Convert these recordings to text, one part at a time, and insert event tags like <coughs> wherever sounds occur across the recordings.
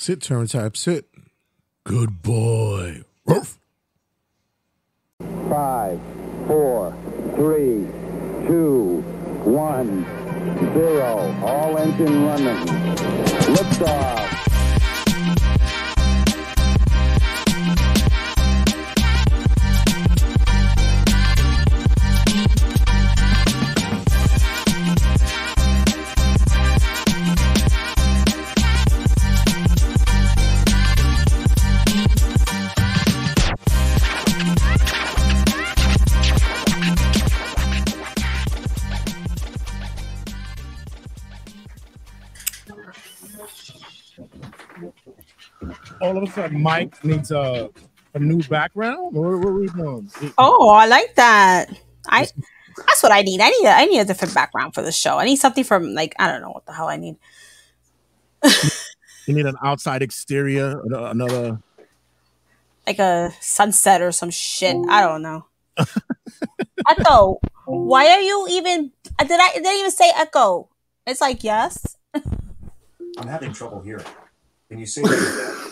Sit, turn type, sit. Good boy. Ruff. Five, four, three, two, one, zero. All engine running. Liftoff. All of a sudden, Mike needs a, a new background. What, what are we doing? Oh, I like that. I that's what I need. I need a, I need a different background for the show. I need something from like I don't know what the hell I need. <laughs> You need an outside exterior, another. <laughs> Like a sunset or some shit. I don't know. <laughs> Echo, why are you even? Did I? Did I even say Echo? It's like yes. I'm having trouble hearing. Can you say that again?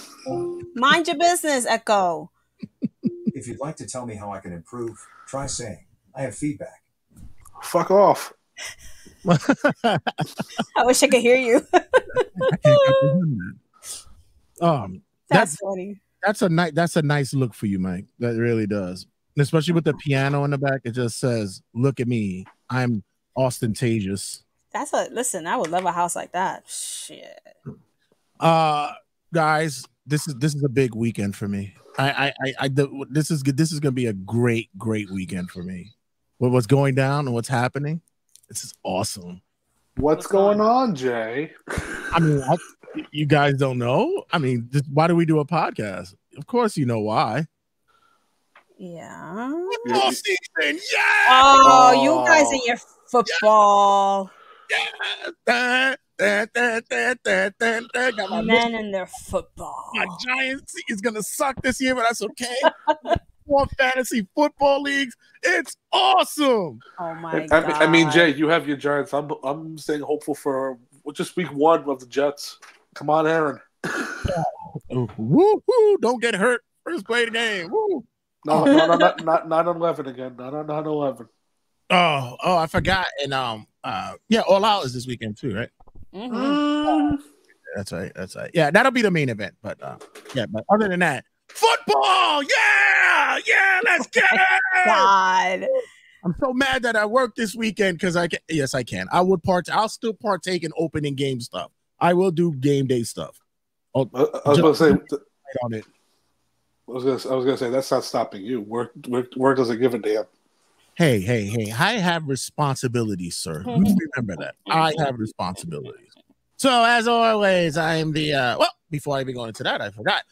Mind your business, Echo. If you'd like to tell me how I can improve, try saying, I have feedback. Fuck off. I wish I could hear you. <laughs> um, That's that's funny. that's a nice that's a nice look for you, Mike. That really does, especially with the piano in the back. It just says, "Look at me, I'm ostentatious." That's what. Listen, I would love a house like that. Shit. Uh, guys, this is this is a big weekend for me. I I I, I the, this is good. This is gonna be a great great weekend for me. With what's going down and what's happening, this is awesome. What's going on, Jay? I mean, I, you guys don't know. I mean, just, why do we do a podcast? Of course, you know why. Yeah. Football season, yeah. Oh, Oh. you guys and your football. Da, Got my, Men and their football. my Giants is gonna suck this year, but that's okay. More fantasy football leagues. It's awesome. Oh my I, god. I mean, I mean, Jay, you have your Giants. I'm I'm staying hopeful for just week one of the Jets. Come on, Aaron. <laughs> Woo woo! Don't get hurt. First play of the game. Woo. No, no, no, not not not eleven again. Not on not eleven. Oh, oh, I forgot. And um, uh, yeah, All Out is this weekend too, right? Mhm. That's right. That's right. Yeah, that'll be the main event. But uh, yeah, but other than that, football. Yeah, yeah. Let's get <laughs> it. God. I'm so mad that I work this weekend because I can. Yes, I can. I would part. I'll still partake in opening game stuff. I will do game day stuff. Oh, I, I was going to say. right on it. I was gonna, I was gonna say that's not stopping you. Work, work, work doesn't give a damn. Hey, hey, hey! I have responsibilities, sir. Remember that. I have responsibilities. So, as always, I am the. uh Well, before I even go into that, I forgot.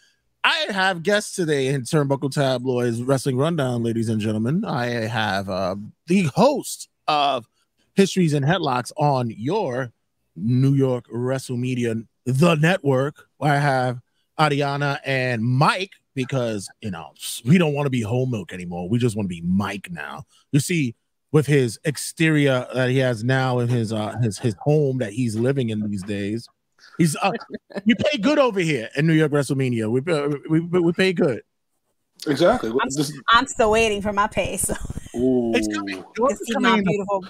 I have guests today in Turnbuckle Tabloids Wrestling Rundown, ladies and gentlemen. I have uh, the host of Histories and Headlocks on your New York Wrestle Media, the network. I have Ariana and Mike because you know we don't want to be whole milk anymore. We just want to be Mike now. You see, with his exterior that he has now in his uh his his home that he's living in these days, he's uh we pay good over here in New York WrestleMedia. We pay- we we, we pay good. Exactly. I'm, This- I'm still waiting for my pay, so ooh. It's coming. to Yours is see coming my in a- beautiful.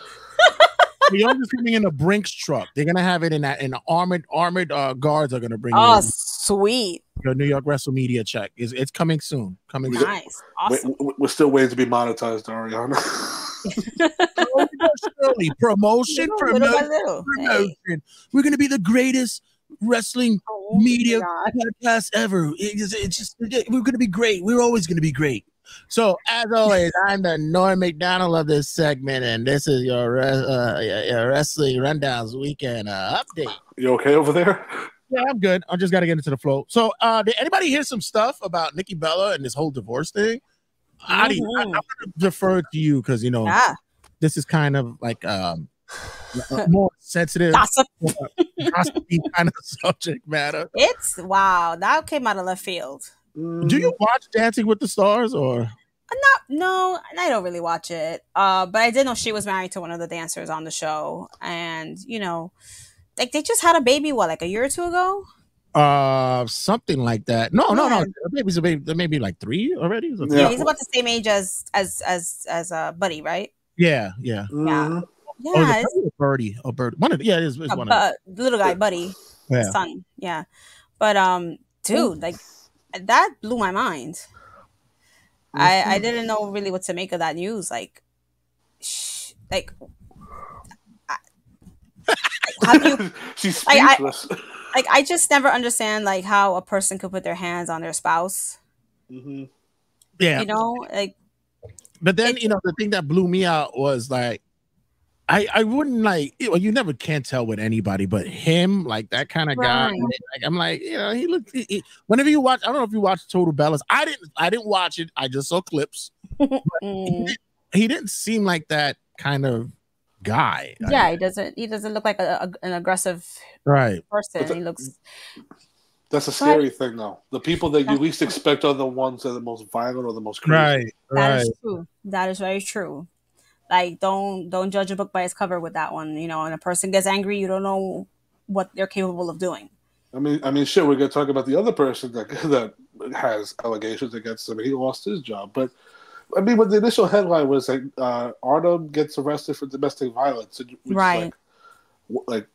<laughs> yours is coming in a Brinks truck. They're gonna have it in that in the armored armored uh, guards are gonna bring Oh, you sweet, your New York WrestleMedia check. It's, it's coming soon. Coming soon. nice, awesome. We- We're still waiting to be monetized, Ariana. <laughs> Slowly. Promotion, Little by promotion, little. Hey. promotion. We're gonna be the greatest wrestling Oh, media God. podcast ever. It's, it's just we're gonna be great. We're always gonna be great. So as always, I'm the Norm Macdonald of this segment, and this is your uh, your your wrestling rundowns weekend uh, update. you okay over there? Yeah, I'm good. I just got to get into the flow. So, uh, did anybody hear some stuff about Nikki Bella and this whole divorce thing? Adi, I, I'm Mhm. gonna defer to you because you know Ah, this is kind of like um <sighs> more sensitive, gossip. gossipy <laughs> kind of subject matter. It's wow. That came out of left field. Do you watch Dancing with the Stars or? Not, no, I don't really watch it. Uh, but I did know she was married to one of the dancers on the show, and you know, like they just had a baby. What, like a year or two ago? Uh, something like that. No, no, no. Maybe so maybe there may be like three already. Yeah, Yeah. he's about the same age as as as as uh, Buddy, right? yeah, yeah. Mhm. Yeah, oh, is it's Birdie or Birdie? Oh, Birdie. One of the, yeah, it is. It's a one of bu- little guy, Buddy, Yeah. son. Yeah, but um, dude, like that blew my mind. I I didn't know really what to make of that news. Like, shh, like, I, have you <laughs> She's I- I- speechless. Like I just never understand like how a person could put their hands on their spouse. Mhm. Yeah. You know, like But then you know the thing that blew me out was like I I wouldn't like you, know, you never can tell with anybody, but him like that kind of guy. Like, I'm like you know he looked. He, he- whenever you watch, I don't know if you watch Total Bellas. I didn't. I didn't watch it. I just saw clips. <laughs> mm, He didn't seem like that kind of guy. I- yeah, he doesn't. He doesn't look like a, a- an aggressive right. person. But the- he looks That's a scary thing, though. The people that you least expect are the ones that are the most violent or the most crazy. Right. That Right. is true. That is very true. Like don't don't judge a book by its cover with that one. You know, when a person gets angry, you don't know what they're capable of doing. I mean, I mean, shit. We're gonna talk about the other person that <laughs> that has allegations against him, he lost his job. But I mean, what the initial headline was like, uh, Artem gets arrested for domestic violence, which is Right. Like, like,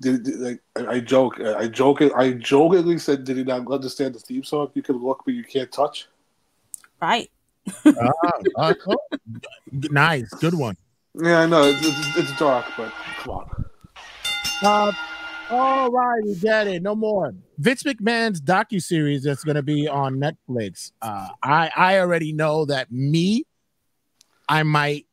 did, did- like I I joke, I joke, I jokingly said, did he not understand the theme song? You can look, but you can't touch. Right. Ah, ah, oh, nice. Good one. Yeah, I know it's, it's, it's dark, but come on. Uh, all right, we get it. No more. Vince McMahon's docu series that's going to be on Netflix. Uh, I I already know that me, I might.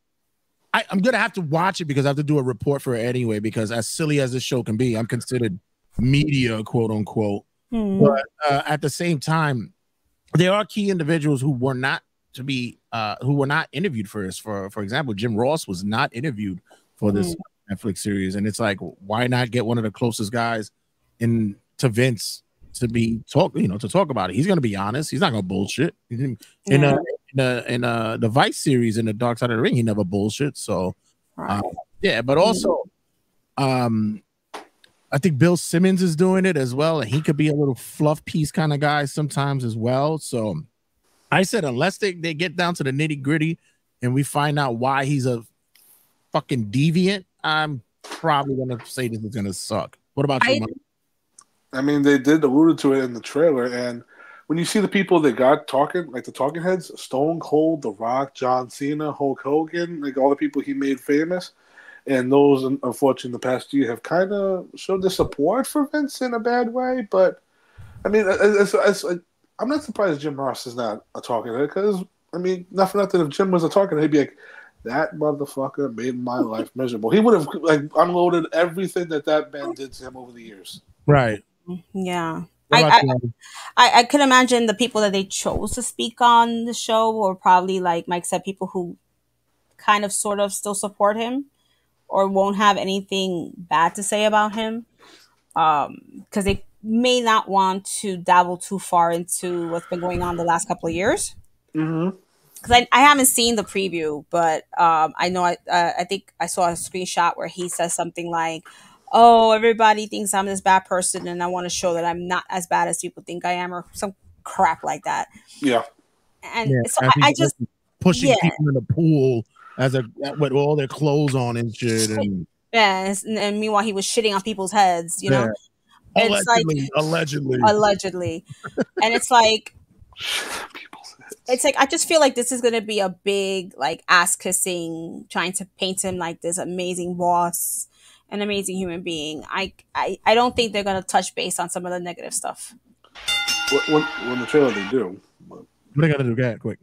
I, I'm gonna have to watch it because I have to do a report for it anyway. Because as silly as this show can be, I'm considered media, quote unquote. Hmm. But uh, at the same time, there are key individuals who were not to be uh, who were not interviewed for this. For for example, Jim Ross was not interviewed for this Netflix series, and it's like, why not get one of the closest guys in to Vince to be talk, you know, to talk about it? He's gonna be honest. He's not gonna bullshit. <laughs> In in, Yeah. uh, in, uh, in uh, the Vice series in the Dark Side of the Ring, he never bullshit. So Right. yeah, but also, um, I think Bill Simmons is doing it as well, and he could be a little fluff piece kind of guy sometimes as well. So, I said unless they, they get down to the nitty gritty and we find out why he's a fucking deviant, I'm probably gonna say this is gonna suck. What about you? I- I mean, they did allude to it in the trailer, and when you see the people they got talking, like the talking heads, Stone Cold, The Rock, John Cena, Hulk Hogan, like all the people he made famous, and those, unfortunately, in the past year have kind of showed their support for Vince in a bad way. But I mean, it's, it's, it's, I'm not surprised Jim Ross is not a talking head because I mean, nothing nothing. If Jim was a talking head, he'd be like. That motherfucker made my life miserable. He would have like unloaded everything that that man did to him over the years. Right. Yeah. I, about I. I, I could imagine the people that they chose to speak on the show were probably like Mike said, people who kind of sort of still support him or won't have anything bad to say about him. Um, because they may not want to dabble too far into what's been going on the last couple of years. Mm-hmm. Because I, I haven't seen the preview, but um, I know I uh, I think I saw a screenshot where he says something like, "Oh, everybody thinks I'm this bad person, and I want to show that I'm not as bad as people think I am," or some crap like that. Yeah. And Yeah, so I I, I just pushing yeah. people in the pool as a with all their clothes on and shit and yeah, and, and meanwhile he was shitting on people's heads, you know, Yeah. It's like- allegedly, allegedly. allegedly, and it's like <laughs> People say it. It's like I just feel like this is gonna be a big like ass kissing, trying to paint him like this amazing boss, an amazing human being. I I, I don't think they're gonna touch base on some of the negative stuff. When, when the trailer they do, what I gotta do? Go ahead, quick.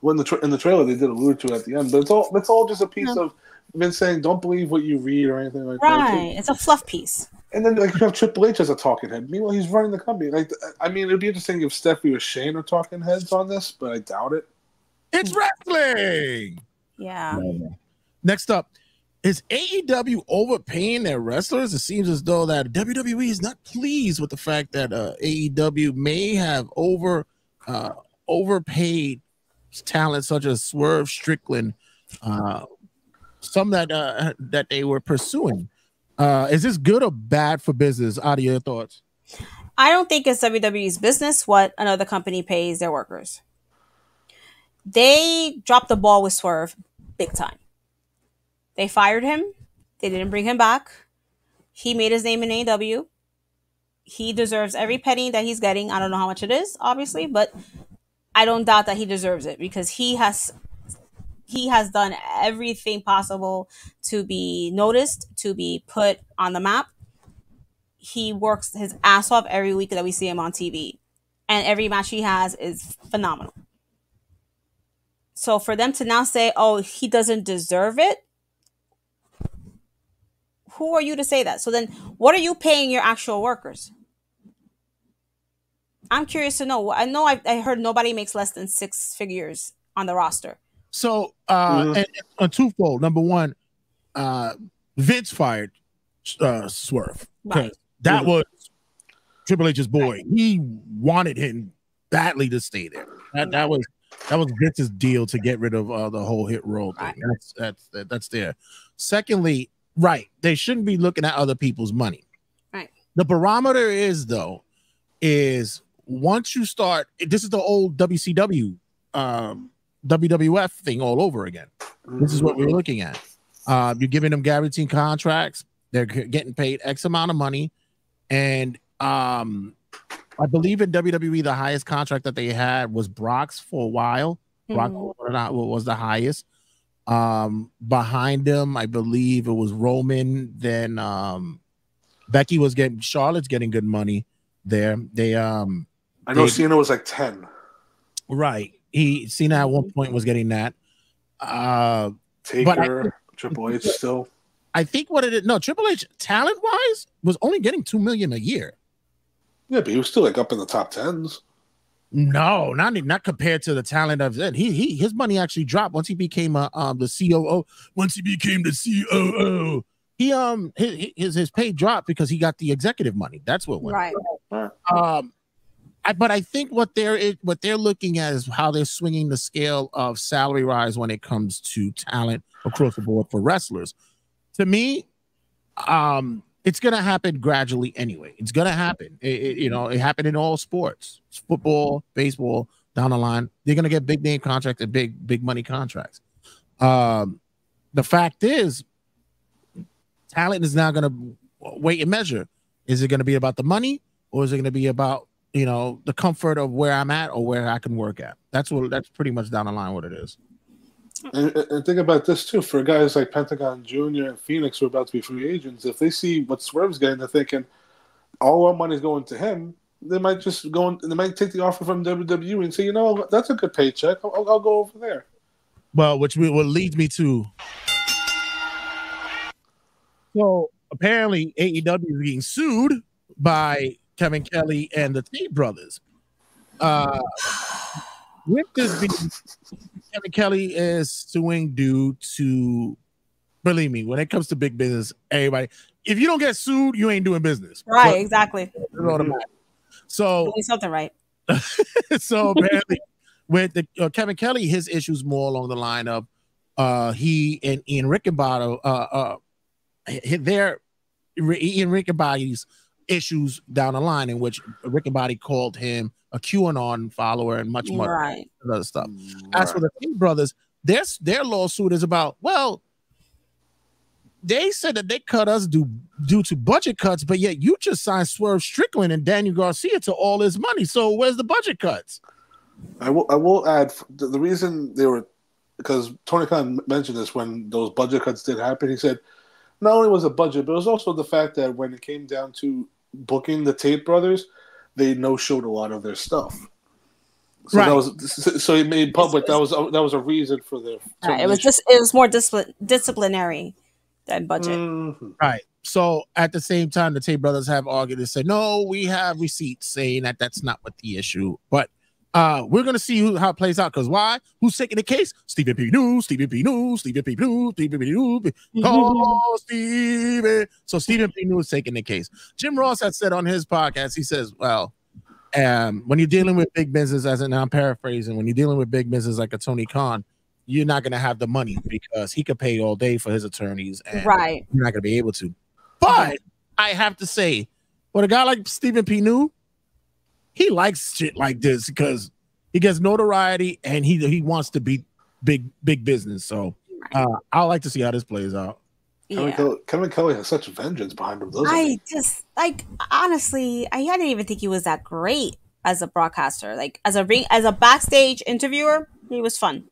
when the tra- in the trailer they did allude to it at the end, but it's all it's all just a piece Yeah. of Vince saying don't believe what you read or anything like that. Right. It's a fluff piece. And then like you have Triple H as a talking head. Meanwhile, he's running the company. Like I mean, it'd be interesting if Stephanie or Shane are talking heads on this, but I doubt it. It's wrestling. Yeah. Next up, is AEW overpaying their wrestlers? It seems as though that WWE is not pleased with the fact that uh, AEW may have over uh, overpaid talent such as Swerve Strickland, uh, some that uh, that they were pursuing. Uh, is this good or bad for business? Out of your thoughts? I don't think it's WWE's business what another company pays their workers. They dropped the ball with Swerve big time. They fired him. They didn't bring him back. He made his name in AEW. He deserves every penny that he's getting. I don't know how much it is, obviously, but I don't doubt that he deserves it because he has he has done everything possible to be noticed, to be put on the map. He works his ass off every week that we see him on TV. And every match he has is phenomenal. So for them to now say, oh, he doesn't deserve it, who are you to say that? So then what are you paying your actual workers? I'm curious to know. I know I, I heard nobody makes less than six figures on the roster. So, uh, Mhm. and, and a twofold. Number one, uh, Vince fired uh, Swerve. 'cause Right. That Mhm. was Triple H's boy. He wanted him badly to stay there. That that was that was Vince's deal to get rid of uh, the whole Hit Row thing. Right. That's that's that's there. Secondly, right, they shouldn't be looking at other people's money. Right. The barometer is though, is once you start. This is the old WCW, um, WWF thing all over again. This is what we're looking at. Uh, you're giving them guaranteed contracts. They're getting paid X amount of money, and um, I believe in WWE the highest contract that they had was Brock's for a while. Brock Mhm. or not was the highest. Um, behind him, I believe it was Roman. Then um, Becky was getting Charlotte's getting good money there. They um I know They- Cena was like ten. right. He Cena at one point was getting that. Uh But I Taker, Triple H still. I think what it is no Triple H talent wise was only getting two million a year. Yeah, but he was still like up in the top tens. No, not not compared to the talent of it. He he his money actually dropped once he became a um the COO. Once he became the COO, he um his his, his pay dropped because he got the executive money. That's what went. Right. Um, I, but I think what they're what they're looking at is how they're swinging the scale of salary rise when it comes to talent across the board for wrestlers. To me, um, it's gonna happen gradually anyway. It's gonna happen. It, it- you know, it happened in all sports, It's football, baseball. Down the line, they're gonna get big name contracts and big big money contracts. Um, the fact is, talent is now gonna wait and measure. Is it gonna be about the money? or is it going to be about you know the comfort of where I'm at or where I can work at? That's what that's pretty much down the line what it is. And, and think about this too: for guys like Pentagon Junior and Phoenix who are about to be free agents, if they see what Swerve's getting, they're thinking all our money's going to him. They might just go. And, they might take the offer from WWE and say, you know, that's a good paycheck. I'll, I'll go over there. Well, which will lead me to so apparently AEW is being sued by Kevin Kelly and the Tate brothers. Uh, with this being, Kevin Kelly is suing due to believe me, when it comes to big business, everybody, if you don't get sued, you ain't doing business. Right, So, exactly. So Doing something right. <laughs> so apparently with the uh, Kevin Kelly, his issues more along the line of uh he and Ian Riccaboni uh uh their Ian Riccaboni's issues down the line in which Riccaboni called him a QAnon follower and much more Right. other stuff. As for the Tate brothers, their their lawsuit is about well, they said that they cut us due due to budget cuts, but yet you just signed Swerve Strickland and Daniel Garcia to all his money. So where's the budget cuts? I will. I will add the, the reason they were because Tony Khan mentioned this when those budget cuts did happen. He said not only was it budget, but it was also the fact that when it came down to booking the Tate brothers, they no showed a lot of their stuff. So Right. that was so he made public. That was that was a reason for their. Right. It was just it was more discipline disciplinary than budget. Mhm. Right. So at the same time, the Tate brothers have argued and said, no, we have receipts saying that that's not what the issue. But uh, we're gonna see who, how it plays out. Because why? Who's taking the case? Stephen P. News, Stephen P. News, Stephen P. News, Stephen P. News. Call Stephen. So Stephen P. News taking the case. Jim Ross had said on his podcast, he says, well, um, when you're dealing with big business, as in I'm paraphrasing, when you're dealing with big business like a Tony Khan, you're not gonna have the money because he could pay all day for his attorneys and Right. you're not going to be able to. But I have to say, with a guy like Stephen P. New, he likes shit like this because he gets notoriety and he he wants to be big big business. So uh, I like to see how this plays out. Kevin, Yeah. Kelly, Kevin Kelly has such vengeance behind him. Doesn't I he? just like honestly, I didn't even think he was that great as a broadcaster. Like as a ring, as a backstage interviewer, he was fun.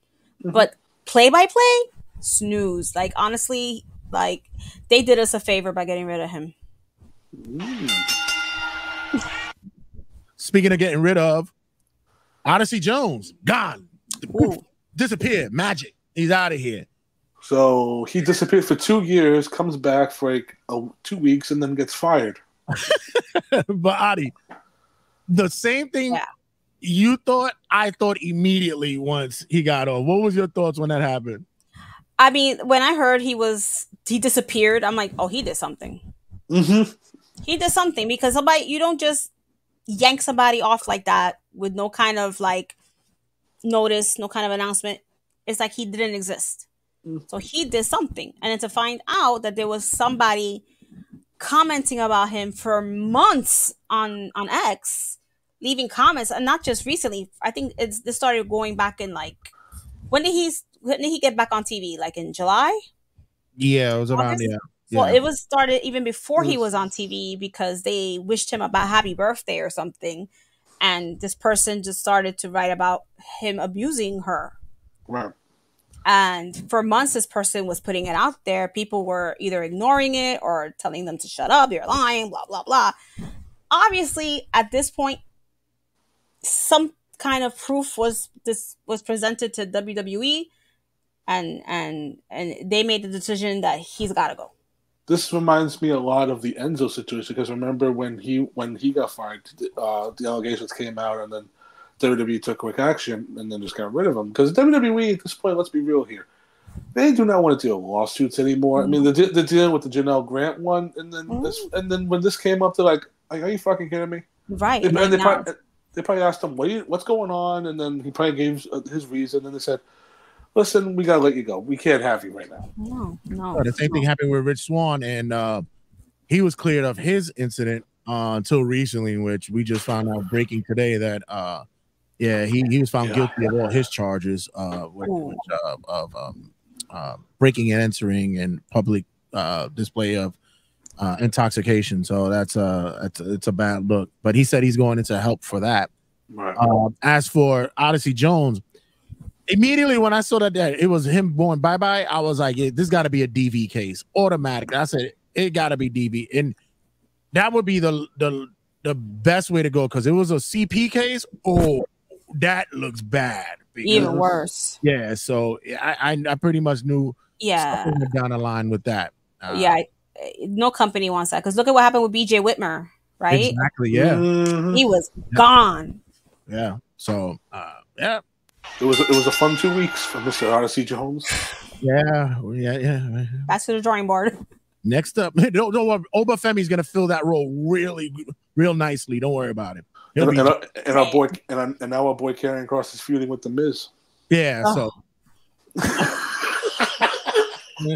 But play by play, snooze. Like honestly, like they did us a favor by getting rid of him. Mm. Speaking of getting rid of Odyssey Jones, gone, Ooh. disappeared, magic. He's out of here. So he disappeared for two years, comes back for like a, two weeks, and then gets fired. <laughs> but Adi, the same thing Yeah. you thought, I thought immediately once he got off. What was your thoughts when that happened? I mean, when I heard he was he disappeared, I'm like, oh, he did something. Mm-hmm. He did something because somebody you don't just yank somebody off like that with no kind of like notice, no kind of announcement. It's like he didn't exist. Mm. So he did something. And then to find out that there was somebody commenting about him for months on on X, leaving comments, and not just recently. I think it's this started going back in like when did he when did he get back on TV? Like in July? Yeah, it was around August? yeah. Well, yeah. it was started even before he Mm. was on TV because they wished him about happy birthday or something. And this person just started to write about him abusing her. Right. And for months, this person was putting it out there. People were either ignoring it or telling them to shut up, you're lying, blah, blah, blah. Obviously, at this point, some kind of proof was this was presented to WWE and and and they made the decision that he's gotta go. This reminds me a lot of the Enzo situation because remember when he when he got fired, uh, the allegations came out, and then WWE took quick action and then just got rid of him. Because WWE at this point, let's be real here, they do not want to deal with lawsuits anymore. I mean, they're, they're dealing with the Janelle Grant one, and then this, and then when this came up, they're like, "Are are you fucking kidding me?" Right. And, they, now. probably, they probably asked him, what you, "What's going on?" And then he probably gave uh, his reason, and they said, "Listen, we gotta let you go. We can't have you right now." No, no. Oh, the same thing happened with Rich Swann, and uh, he was cleared of his incident uh, until recently, in which we just found out breaking today that uh, yeah, he, he was found Yeah. guilty of all his charges uh, with, Ooh. which, uh, of um, uh, breaking and entering and public uh, display of uh, intoxication. So that's uh, it's, it's a bad look. But he said he's going into help for that. Right. Um, as for Odyssey Jones, immediately when I saw that, that it was him going bye bye, I was like, yeah, this got to be a DV case, automatic. I said it got to be DV, and that would be the the the best way to go because it was a CP case. Oh, that looks bad. because- Even worse. Yeah, so I I, I pretty much knew Yeah. down the line with that. Uh, yeah. No company wants that because look at what happened with BJ Whitmer, right? exactly. Yeah, Mhm. He was gone. yeah. So uh, yeah, It was it was a fun two weeks for Mr. Odyssey Jones. yeah, yeah, yeah. Back to the drawing board. Next up, <laughs> don't, don't worry. Oba Femi's gonna fill that role really, real nicely. Don't worry about it. And, be- and, our, and our boy and, our, and now our boy Karrion Cross is feuding with the Miz. yeah. So um, <laughs> <laughs>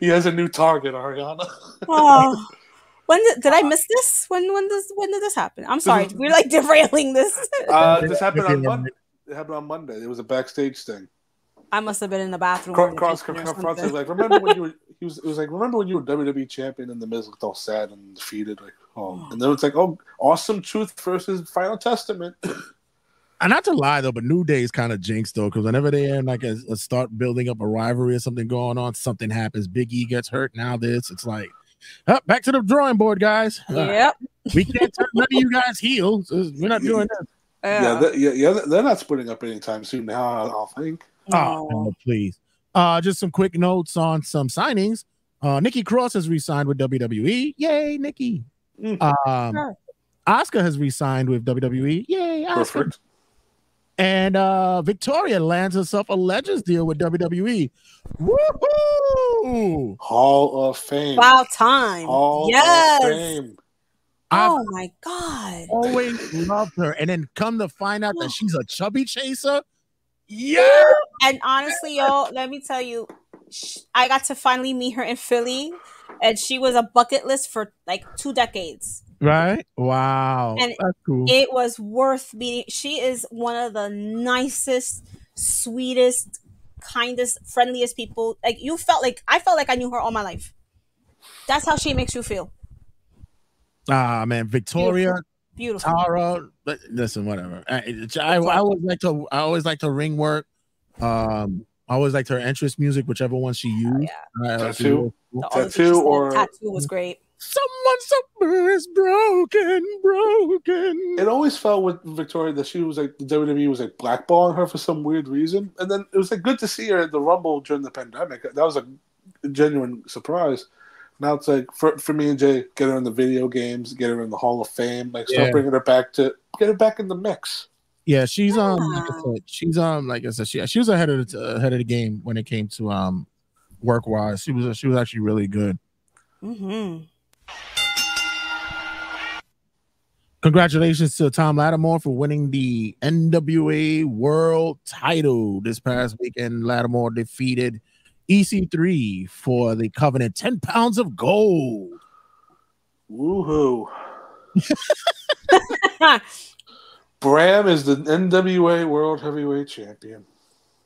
he has a new target, Ariana. Oh. When did, did I uh-huh. miss this? When when does when did this happen? I'm sorry, <laughs> we're like derailing this. Uh, this happened on Monday. It happened on Monday. It was a backstage thing. I must have been in the bathroom. Cro- Cross, the kitchen or Cross, Cross was like, remember when you were? <laughs> He was. It was like, remember when you were WWE champion and the Miz looked all sad and defeated, like, oh. oh. And then it's like, oh, awesome truth versus Final Testament. and <laughs> uh, not to lie though, but New Day is kind of jinxed though, because whenever they have like a, a start building up a rivalry or something going on, something happens. Big E gets hurt. Now this, it's like, oh, back to the drawing board, guys. Uh, Yep. we can't turn none of you guys heel. so we're not doing that. yeah, Yeah. they, yeah, yeah. They're not splitting up anytime soon. Now, I- I'll think. Oh, No. no, please. Uh, just some quick notes on some signings. Uh, Nikki Cross has re-signed with WWE. Yay, Nikki. Mm. Um, Sure. Oscar has re-signed with WWE. Yay, Oscar. Perfect. And uh, Victoria lands herself a Legends deal with WWE. Woohoo! Hall of Fame. About time. Hall yes. of Fame. I've Oh my god. always loved her, and then come to find out that <gasps> she's a chubby chaser. Yeah, And honestly, yo, let me tell you, I got to finally meet her in Philly, and she was a bucket list for like two decades. Right? Wow. And That's cool. It was worth meeting. She is one of the nicest, sweetest, kindest, friendliest people. Like you felt like I felt like I knew her all my life. That's how she makes you feel. Ah man, Victoria, Beautiful. Tara. But listen, whatever. I, I, I always like to. I always like to ring work. Um, I always liked her entrance music, whichever one she used. yeah. Uh, Tattoo? The other thing she Tattoo said, or- tattoo was great. Someone somewhere is broken, broken. It always felt with Victoria that she was like the WWE was like blackballing her for some weird reason, and then it was like good to see her at the Rumble during the pandemic. That was a genuine surprise. Now it's like for, for me and Jay, get her in the video games, get her in the Hall of Fame, like start Yeah. bringing her back to get her back in the mix. Yeah, she's um, like I said, she's um, like I said, she she was ahead of the ahead of the game when it came to um, work wise. She was she was actually really good. hmm Congratulations to Thom Latimer for winning the NWA World Title this past weekend. Lattimore defeated EC3 for the Covenant 10 pounds of gold. Woohoo! <laughs> Bram is the NWA World Heavyweight Champion.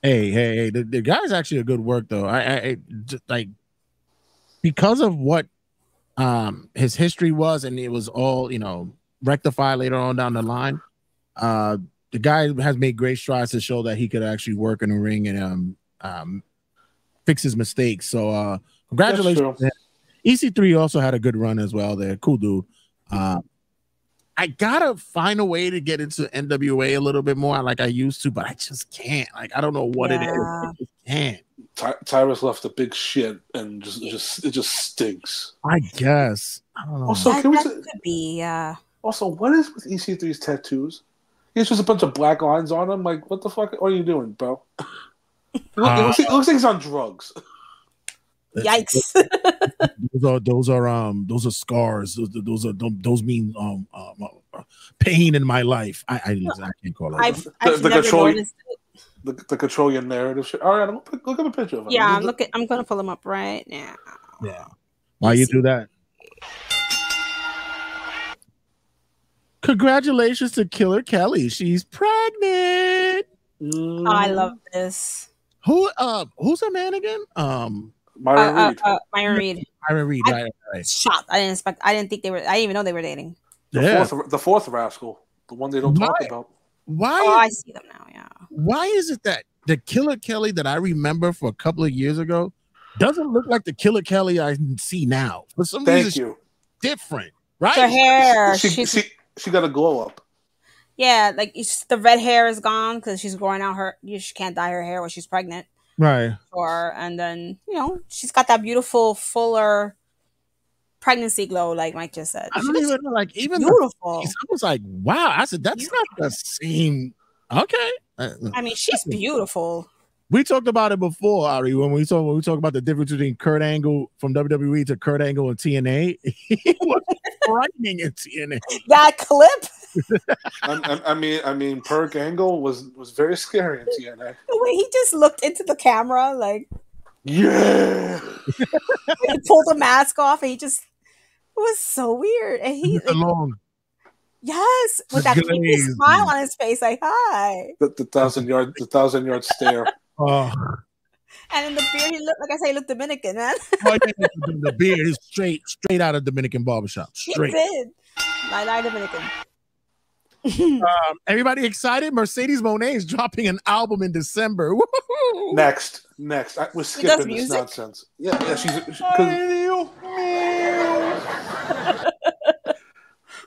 Hey, hey, hey! The, the guy's actually a good work though. I, I, I just, like because of what um his history was, and it was all you know rectified later on down the line. Uh, the guy has made great strides to show that he could actually work in the ring and um um fix his mistakes. So uh, congratulations! true. to him. EC3 also had a good run as well. There, cool dude. Uh, I gotta find a way to get into NWA a little bit more, like I used to, but I just can't. Like I don't know what it is. I Yeah. just can't. Ty- Tyrus left a big shit, and just just it just stinks. I guess. I don't know. Also, that, can we that say- could be, yeah. Also, what is with EC3's tattoos? He's just a bunch of black lines on him. Like, what the fuck are you doing, bro? It <laughs> look- it looks, like, it looks like he's on drugs. Yikes. those are those are um those are scars. Those, those are those mean um, um uh, pain in my life. I I, I can't call it. I've, The- I've the never control- The, the control your narrative shit. All right, I'm gonna put, look at a picture of him. Yeah, I'm looking. I'm gonna pull him up right now. yeah. Why you do that? Congratulations to Killer Kelly. She's pregnant. Mm, Oh, I love this. Who uh who's her man again? Um Uh, Myra uh, Reed. uh, Myron Reed. Myron Reed, I- right, right. Shocked. I didn't expect. I didn't think they were. I didn't even know they were dating. the Yeah. fourth, the fourth rascal, the one they don't talk about. Why Oh, I see them now. Yeah. why is it that the Killer Kelly that I remember for a couple of years ago doesn't look like the Killer Kelly I see now? For some Thank reason, you. different, right? Her hair. She, she's, she she got a glow up. yeah, like it's, the red hair is gone because she's growing out her. You she can't dye her hair when she's pregnant. Right. Or and then you know she's got that beautiful fuller pregnancy glow, like Mike just said. I don't even know, like even the beautiful. face, I was like, wow. I said that's not the same. Okay. Uh, I mean, she's beautiful. We talked about it before, Ari, when we talk when we talk about the difference between Kurt Angle from WWE to Kurt Angle in TNA. <laughs> he was frightening in TNA. That clip, I, I, I mean, I mean, Perk Angle was was very scary in TNA. the way he just looked into the camera, like Yeah. he pulled the mask off, and he just it was so weird. And he, like, alone. yes, with that creepy smile on his face, like hi. The, the thousand yard the thousand yard stare. Oh, And in the beard, he looked like I said, he looked Dominican, man. oh yeah, the beard is straight, straight out of Dominican barbershop. he Straight. did. Lie, lie, Dominican. <laughs> Um, everybody excited? Mercedes Moné is dropping an album in December. Woo-hoo-hoo. Next, next, I, we're skipping this nonsense. Yeah, yeah, she's. She, 'cause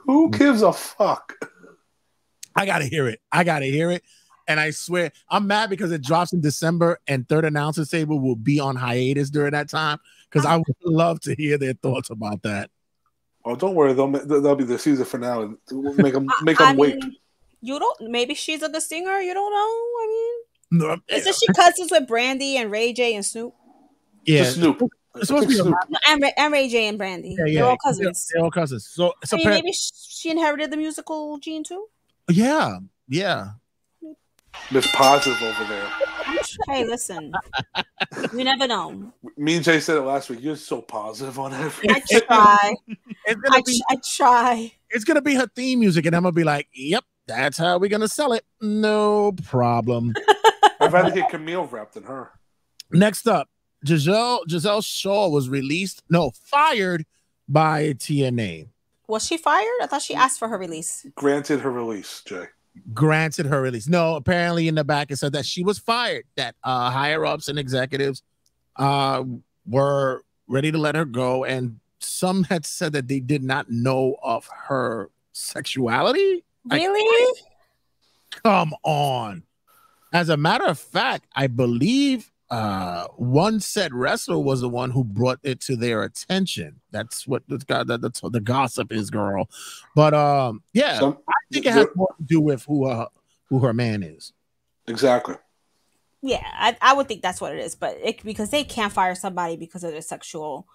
who gives a fuck? I gotta hear it. I gotta hear it. And I swear, I'm mad because it drops in December, and Third Announcer Table will be on hiatus during that time. Because I would love to hear their thoughts about that. Oh, don't worry. They'll ma- that'll be the season finale. We'll make them <laughs> make I them wait. mean, you don't. Maybe she's a good singer. You don't know. I mean, No, isn't she cousins with Brandy and Ray J and Snoop? yeah, Just Snoop. it's supposed to be Snoop. No, and, Ray, and Ray J and Brandy. Yeah, yeah, They're all cousins. They're all cousins. So, so I mean, appa- maybe she inherited the musical gene too. yeah, yeah. Miss Positive over there. Hey, listen, you never know. Me and Jay said it last week. You're so positive on everything. I try. <laughs> It's gonna I, be I try. it's gonna be her theme music, and I'm gonna be like, "Yep, that's how we're gonna sell it. No problem." <laughs> I'd rather get Camille wrapped than her. Next up, Giselle Gisele Shaw was released, no, fired by TNA. Was she fired? I thought she asked for her release. Granted her release, Jay. Granted her release. No, apparently in the back it said that she was fired. That uh, higher ups and executives uh, were ready to let her go, and some had said that they did not know of her sexuality. Really? Come on. As a matter of fact, I believe uh one said wrestler was the one who brought it to their attention. That's what the guy that the, the gossip is, girl. But um, yeah, Some- I think it has more to do with who uh who her man is. exactly. Yeah, I, I would think that's what it is. But it, because they can't fire somebody because of their sexual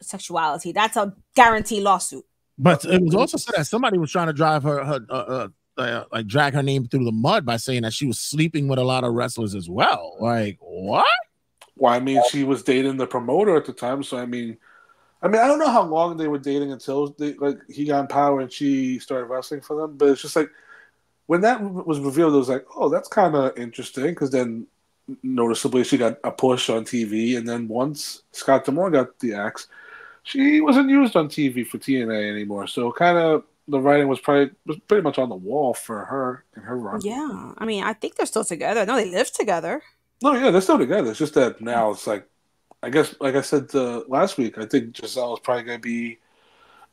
sexuality, that's a guaranteed lawsuit. But it was also said that somebody was trying to drive her her uh, uh, like drag her name through the mud by saying that she was sleeping with a lot of wrestlers as well. Like what? Well, I mean, she was dating the promoter at the time, so I mean, I mean, I don't know how long they were dating until they like he got in power and she started wrestling for them. But it's just like when that was revealed, it was like, oh, that's kind of interesting because then noticeably she got a push on TV, and then once Scott D'Amore got the axe, she wasn't used on TV for TNA anymore. So kind of the writing was probably was pretty much on the wall for her and her run. Yeah, I mean, I think they're still together. No, they live together. No, yeah, they're still together. It's just that now it's like, I guess, like I said uh, last week, I think Gisele is probably going to be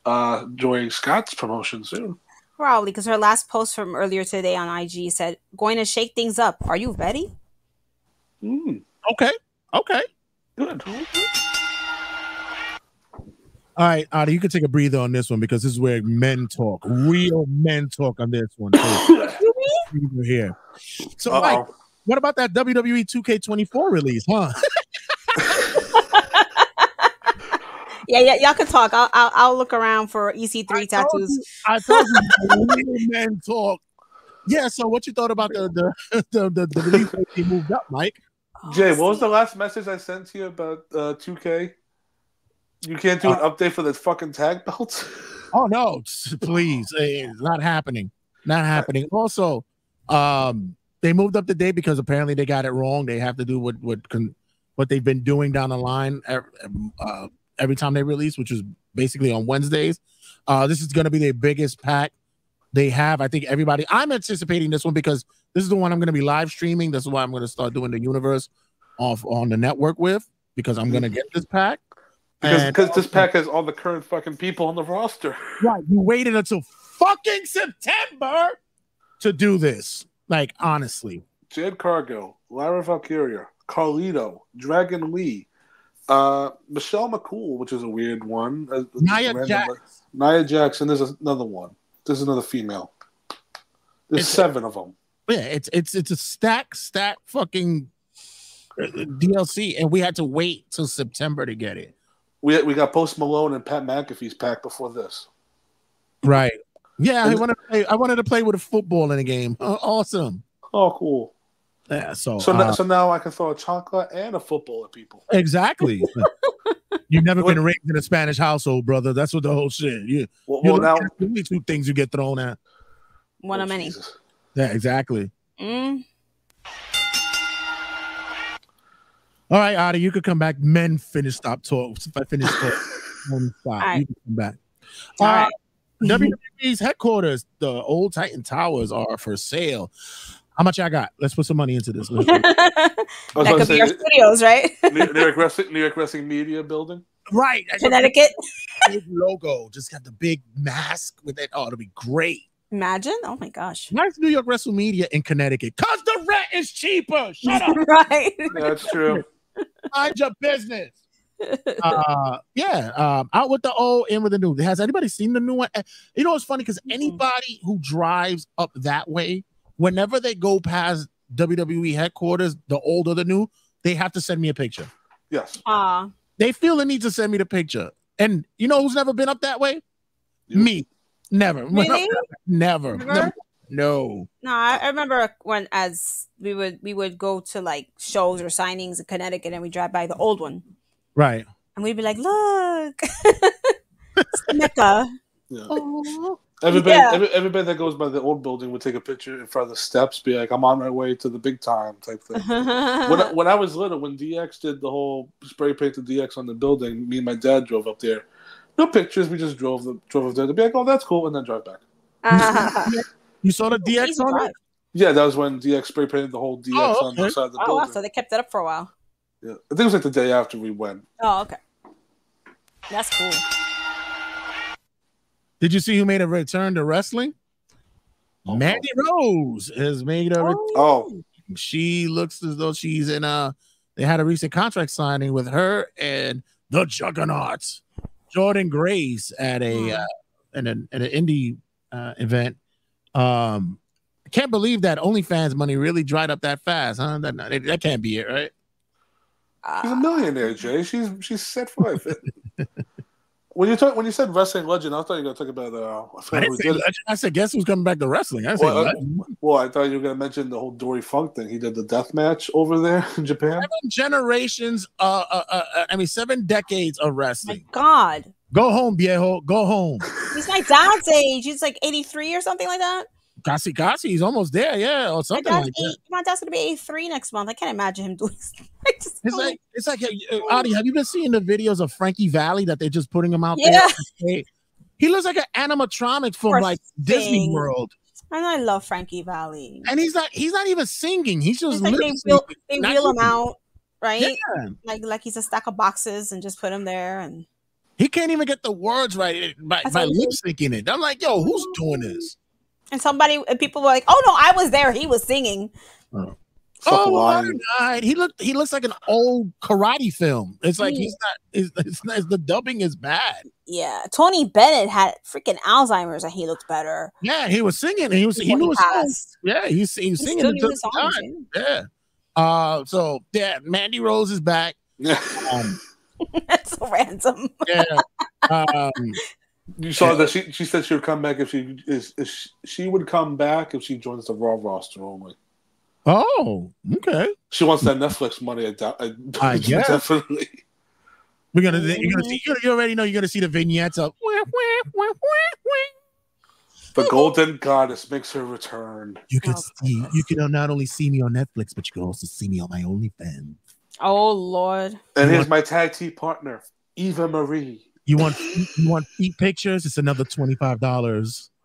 uh, joining Scott's promotion soon. Probably because her last post from earlier today on IG said, "Going to shake things up. Are you ready?" Mm, Okay, okay. good. All right, Adi, you can take a breather on this one because this is where men talk, real men talk on this one. too. <laughs> Breather here. So, Mike, Uh-oh. what about that WWE 2K24 release, huh? <laughs> Yeah, yeah, y'all can talk. I'll I'll, I'll look around for EC3 I told tattoos. you- I told you, real men talk. Yeah. So, what you thought about the the <laughs> the, the, the release that they moved up, Mike? Jay, what was the last message I sent to you about uh, 2K? You can't do an update for the fucking tag belts? <laughs> Oh no, please, it's not happening. Not happening. Also, um, they moved up the date because apparently they got it wrong. They have to do what what con- what they've been doing down the line uh, every time they release, which is basically on Wednesdays. Uh, this is going to be their biggest pack they have. I think everybody. I'm anticipating this one because this is the one I'm going to be live streaming. This is why I'm going to start doing the universe off on the network with because I'm going to get this pack. Because And- because this pack has all the current fucking people on the roster. <laughs> Right. You waited until fucking September to do this. Like, honestly. Jade Cargill, Lyra Valkyria, Carlito, Dragon Lee, uh, Michelle McCool, which is a weird one. uh, Nia Jax. Nia Jackson. There's another one. There's another female. There's It's- seven of them. Yeah, it's it's it's a stack, stack fucking DLC, and we had to wait till September to get it. We we got Post Malone and Pat McAfee's pack before this. Right. Yeah, I wanted to play, I wanted to play with a football in the game. Uh, <laughs> awesome. Oh, cool. Yeah, so, So uh, now, so now I can throw a chocolate and a football at people. exactly. <laughs> You've never been raised in a Spanish household, brother. That's what the whole shit. You Well, you well now, now only two things you get thrown at. One Oh, of many. Jesus. Yeah, exactly. Mm. All right, Adi, you could come back. Men finish stop talk. If I finish talk, men <laughs> stop. right. You can come back. All Uh, right. WWE's headquarters, the old Titan Towers, are for sale. How much I got? Let's put some money into this. <laughs> Let's do that I was about could to be our studios, right? New, New York Wrestling, New York Wrestling Media Building. right. Connecticut. big logo. Just got the big mask with it. Oh, it'll be great. Imagine. Oh my gosh. Nice New York Wrestle Media in Connecticut? Because the rent is cheaper. Shut up. <laughs> right. That's true. Mind your business. uh yeah um out with the old in with the new has anybody seen the new one Eh, you know it's funny because anybody who drives up that way whenever they go past wwe headquarters the old or the new they have to send me a picture Yes. Aw. they feel the need to send me the picture and you know who's never been up that way You. me never Really? that <laughs> way. never Never? No. No, I, I remember when as we would we would go to like shows or signings in Connecticut and we drive by the old one Right. and we'd be like, look, <laughs> it's Mecca. Yeah. Oh. Everybody, Yeah. every, everybody that goes by the old building would take a picture in front of the steps, be like, "I'm on my way to the big time" type thing. <laughs> when, I, when I was little, when DX did the whole spray painted DX on the building, me and my dad drove up there. No pictures. We just drove the drove up there to be like, "Oh, that's cool," and then drive back. <laughs> You saw the DX on drive. it? Yeah, that was when DX spray painted the whole DX Oh, on the side of the Oh wow, building. so they kept it up for a while. yeah. I think it was like the day after we went. Oh, okay. That's cool. Did you see who made a return to wrestling? Oh. Mandy Rose has made a. Oh, Oh, She looks as though she's in a. They had a recent contract signing with her and the Juggernauts, Jordan Grace at a Hmm. uh, in an at an indie uh, event. Um, I can't believe that OnlyFans money really dried up that fast, huh? That that can't be it, right? she's a millionaire, Jay. She's she's set for life. <laughs> when you talk, when you said wrestling legend, I thought you were gonna talk about. Uh, I I, forgot didn't who say did it. legend. I said, guess who's coming back to wrestling? I said, Well, uh. Well, I thought you were gonna mention the whole Dory Funk thing. He did the death match over there in Japan. seven generations. Uh, uh, uh, uh, I mean, seven decades of my wrestling. God. Go home, viejo. Go home. He's my dad's age. He's like 83 or something like that. Kasi Kasi, he's almost there, yeah, or something like that. eight, my dad's gonna be 83 next month. I can't imagine him doing. <laughs> It's like it's like uh, Adi, have you been seeing the videos of Frankie Valli that they're just putting him out yeah, there? He looks like an animatronic from Poor like Disney. World, and I love Frankie Valli. and he's not he's not even singing. He's just like they wheel, they wheel him out, right? Yeah. Like like he's a stack of boxes and just put him there. And He can't even get the words right by, by lip syncing it. I'm like, yo, who's doing this? and somebody and people were like, "Oh no, I was there. He was singing." Stop oh, lying. right. He looked he looks like an old karate film. It's like he's not. It's, it's not the dubbing is bad. Yeah, Tony Bennett had freaking Alzheimer's and he looked better. Yeah, he was singing. And he was he before knew his songs. Yeah, he's he was He singing still it knew his in songs. yeah. Yeah. Uh, so yeah, Mandy Rose is back. <laughs> Um, That's <laughs> so random. yeah. Um, you saw that she she said she would come back if she is if she, she would come back if she joins the Raw roster only. oh, okay. She wants that Netflix money. I, doubt- I, I <laughs> guess. definitely. We're gonna you're gonna see you you already know you're gonna see the vignettes of wah, wah, wah, wah, wah. The Golden Goddess makes her return. you can Oh, see you can not only see me on Netflix, but you can also see me on my OnlyFans. Oh Lord. And here's my tag team partner, Eva Marie. You want you want feet pictures? It's another twenty five dollars. <laughs>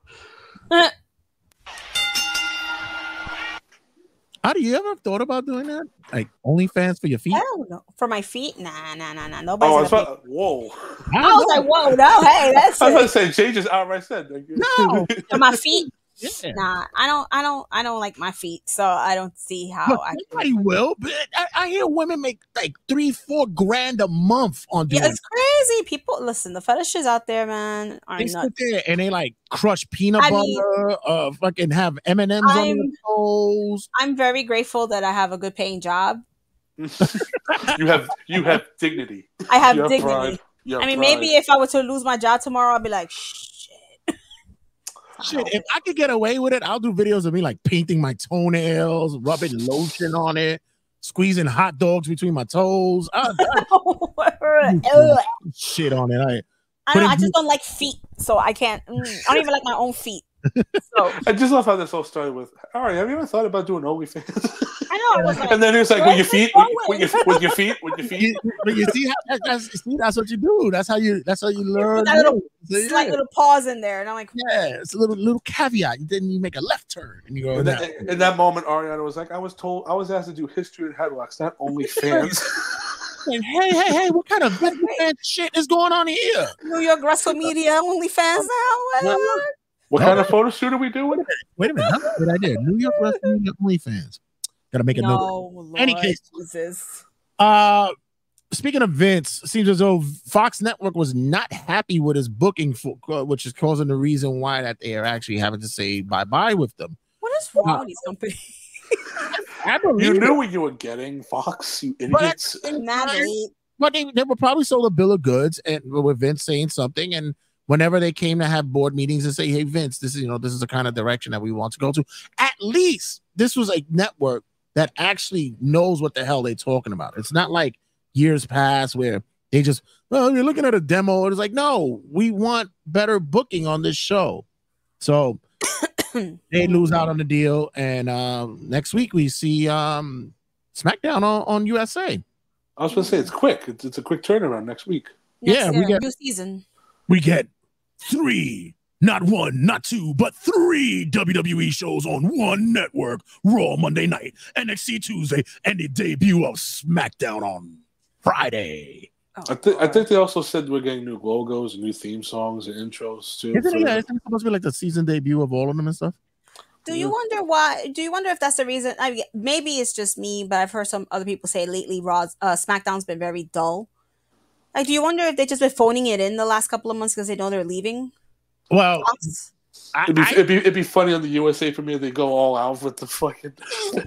How do you ever thought about doing that? Like OnlyFans for your feet? Hell no. For my feet? Nah, nah, nah, nah. Nobody's Oh, I was gonna about, whoa. pay- I was like, whoa, no, hey, that's <laughs> I was about to it. say, Jay just outright said. like, No. <laughs> For my feet? Yeah. Nah, I don't, I don't, I don't like my feet, so I don't see how Look, I. somebody will, but I, I hear women make like three, four grand a month on doing Yeah, it's crazy. People, listen, the fetishes out there, man, are They nuts. sit there and they like crush peanut I butter, mean- uh, fucking have M and M's on their I'm- toes. I'm very grateful that I have a good paying job. <laughs> you have you have dignity. I have you have dignity. pride. Have I mean, pride. maybe if I were to lose my job tomorrow, I'd be like, shit. Shit, if I could get away with it, I'll do videos of me like painting my toenails, rubbing lotion on it, squeezing hot dogs between my toes. I'll <laughs> shit on it. I, I know. I just don't like feet, so I can't. mm, I don't even like my own feet. So I just love how this all started with. All right, have you ever thought about doing OnlyFans? I know. I was <laughs> like, and then he was like, with your feet, with, with your, with your feet, with your <laughs> feet. but you see, how, that- that's, see, that's what you do. That's how you. That's how you learn. that little So, yeah, slight little pause in there, and I'm like, yeah, it's a little little caveat. Then you make a left turn and you go. And "Nah." then, in that moment, Ariana was like, "I was told, I was asked to do history and headlocks, not OnlyFans." <laughs> Like, hey, hey, hey! What kind of veteran shit is going on here? New York WrestleMedia OnlyFans now. What? What kind of photo shoot are we doing? Wait a minute, that's a good idea. New York Wrestling OnlyFans. Got to make a note. Lord Any case- Jesus. Uh, speaking of Vince, seems as though Fox Network was not happy with his booking, for, uh, which is causing the reason why that they are actually having to say bye bye with them. What is wrong with these companies? I believe You it. knew what you were getting, Fox. You But at idiots. the same Mad time- late. but they, they were probably sold a bill of goods and with Vince saying something, and whenever they came to have board meetings and say, "Hey, Vince, this is you know this is the kind of direction that we want to go to." At least this was a network that actually knows what the hell they're talking about. It's not like years past where they just, well, you're looking at a demo. It's like, no, we want better booking on this show. So <coughs> they lose out on the deal, and um, next week we see um, SmackDown on, on USA. I was going to say it's quick. It's, it's a quick turnaround next week. Next Yeah, we get- new season. we get three, not one, not two, but three WWE shows on one network Raw Monday night, NXT Tuesday, and the debut of SmackDown on Friday. Oh, I think I think they also said we're getting new logos, new theme songs, and intros too. Isn't for- it, yeah, isn't it supposed to be like the season debut of all of them and stuff? Do you wonder why? Do you wonder if that's the reason? I mean, maybe it's just me, but I've heard some other people say lately, Raw's uh, SmackDown's been very dull. Like, do you wonder if they just been phoning it in the last couple of months because they know they're leaving? Well, Fox? I, It'd be, I- it'd be it'd be funny on the USA premiere. They go all out with the fucking.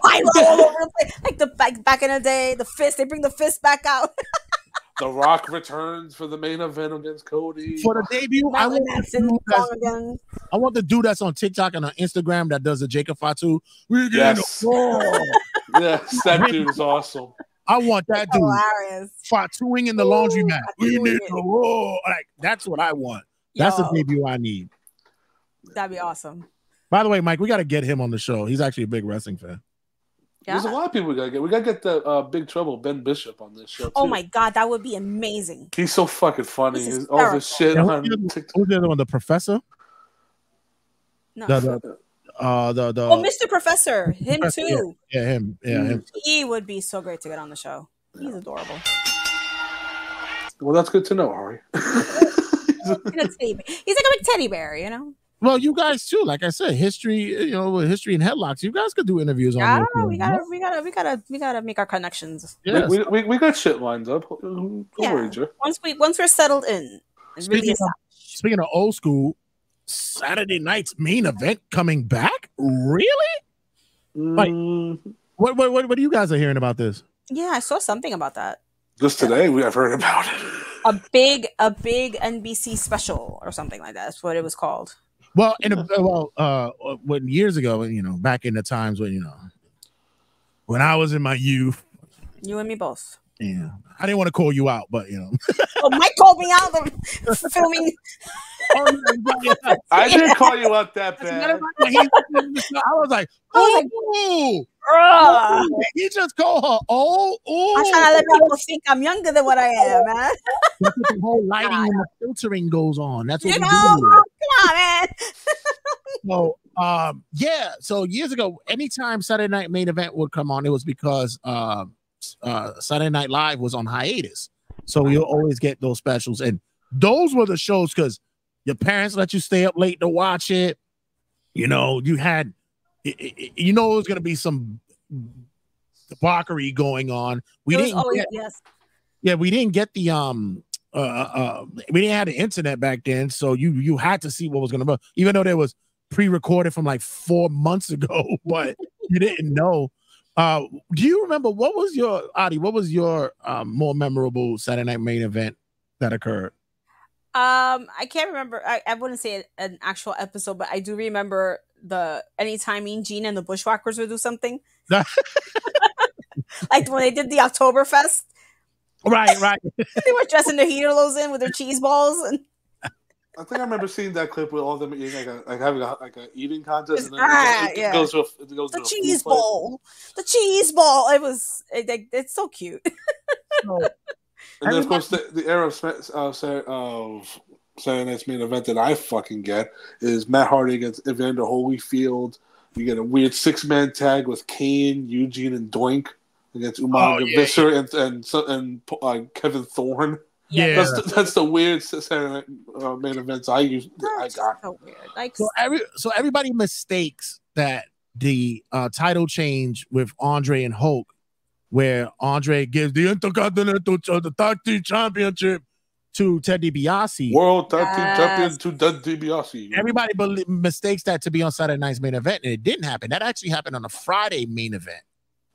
I know, all over the place. like the back back in the day, the fist. They bring the fist back out. the Rock returns for the main event against Cody. for the debut, I want, the dude that's, song again. I want the dude that's on TikTok and on Instagram that does the Jacob Fatu. We get Yes. Raw. <laughs> yes, that dude is awesome. I want that dude Hilarious. Fatuing in the Ooh, laundromat. We need it. the Raw. Like that's what I want. That's the Yo, debut I need. That'd be awesome. By the way, Mike, we got to get him on the show. He's actually a big wrestling fan. There's a lot of people we gotta get. We gotta get the uh, Big Trouble Ben Bishop on this show. Oh my god, that would be amazing. He's so fucking funny. This is His- All this shit Yeah, on who's, the other, who's the other one? The professor? No. The, the, uh, the, the, oh, Mr. Professor, him Professor, too. yeah, him. Yeah, him. He would be so great to get on the show. He's adorable. Well, that's good to know, Ari. <laughs> He's, a teddy bear. He's like a big teddy bear, you know. Well, you guys too. Like I said, history, you know, with history and headlocks. You guys could do interviews on I don't know. show, We gotta, know? we gotta, we gotta, we gotta make our connections. Yes. we, we, we got shit lined up. Don't Yeah. worry, Joe. Once we, once we're settled in, and really of, speaking of old school, Saturday night's main event coming back? Really? Like- Mm, What, what, what, what are you guys are hearing about this? yeah, I saw something about that. just today, we have heard about it. A big, a big NBC special or something like that. That's what it was called. Well, in a, well, uh, when years ago, you know, back in the times when you know, when I was in my youth, You and me both. Yeah, I didn't want to call you out, but you know, <laughs> Oh, Mike called me out the <laughs> filming. I didn't call you out that As a matter bad. of fact, he- I was like, I was oh, he just called her old. Oh, I'm trying to let people think I'm younger than what I am, man. <laughs> That's what the whole lighting and the filtering goes on. That's what You we know, do. come on, man. So, um, yeah. So years ago, anytime Saturday Night Main Event would come on, it was because uh, uh, Saturday Night Live was on hiatus. So you'll always get those specials, and those were the shows because your parents let you stay up late to watch it. You know, you had, i- i- i- you know, it was gonna be some debauchery going on. We was didn't get yes. yeah, we didn't get the um uh, uh we didn't have the internet back then, so you you had to see what was gonna be, even though there was pre-recorded from like four months ago, <laughs> but you didn't know. Uh do you remember what was your Adi, what was your um more memorable Saturday night main event that occurred? Um, I can't remember. I, I wouldn't say an actual episode, but I do remember the anytime Mean Gene and the Bushwhackers would do something. <laughs> like when they did the Oktoberfest, Right, right. <laughs> they were dressing their heaters in with their cheese balls, and I think I remember seeing that clip with all them eating like a like having a like a eating contest, and then Ah, it, goes- it yeah. goes to a, it goes the to cheese food fight. bowl, the cheese ball. It was it, it- it's so cute. <laughs> So, And then, of course, the, the era of, Sma- uh, Sa- of Saturday Night's main event that I fucking get is Matt Hardy against Evander Holyfield. You get a weird six man tag with Kane, Eugene, and Doink against Umaga Oh, yeah, Viscera and and and uh, Kevin Thorn. Yeah. That's the, that's the weird Saturday Night uh, main events I use. I got. so weird. Like so every so everybody mistakes that the uh title change with Andre and Hulk, where Andre gives the Intercontinental Ch- the Tag Team Championship to Ted DiBiase. World Tag Team Yes. Champion to Ted DiBiase. Everybody belie- mistakes that to be on Saturday night's main event, and it didn't happen. That actually happened on a Friday main event.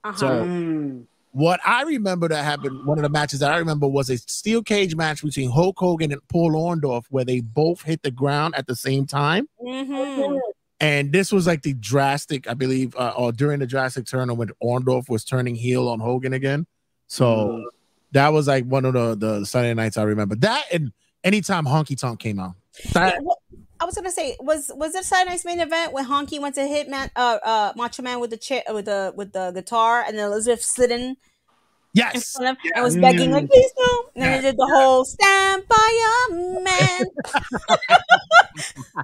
uh-huh. So- Mm. What I remember that happened, one of the matches that I remember was a steel cage match between Hulk Hogan and Paul Orndorff, where they both hit the ground at the same time. Mhm. And this was like the drastic, I believe, uh, or during the drastic turn when Orndorff was turning heel on Hogan again. So Mm. that was like one of the the Sunday nights I remember. That and anytime Honky Tonk came out. That, Yeah, well, I was gonna say, was was this Saturday night's main event when Honky went to hit man, uh, uh, Macho Man with the chair, with the with the guitar, and then Elizabeth slid in in yes. front of and was begging like, please no. And then Yeah. they did the whole "Stand by your man,"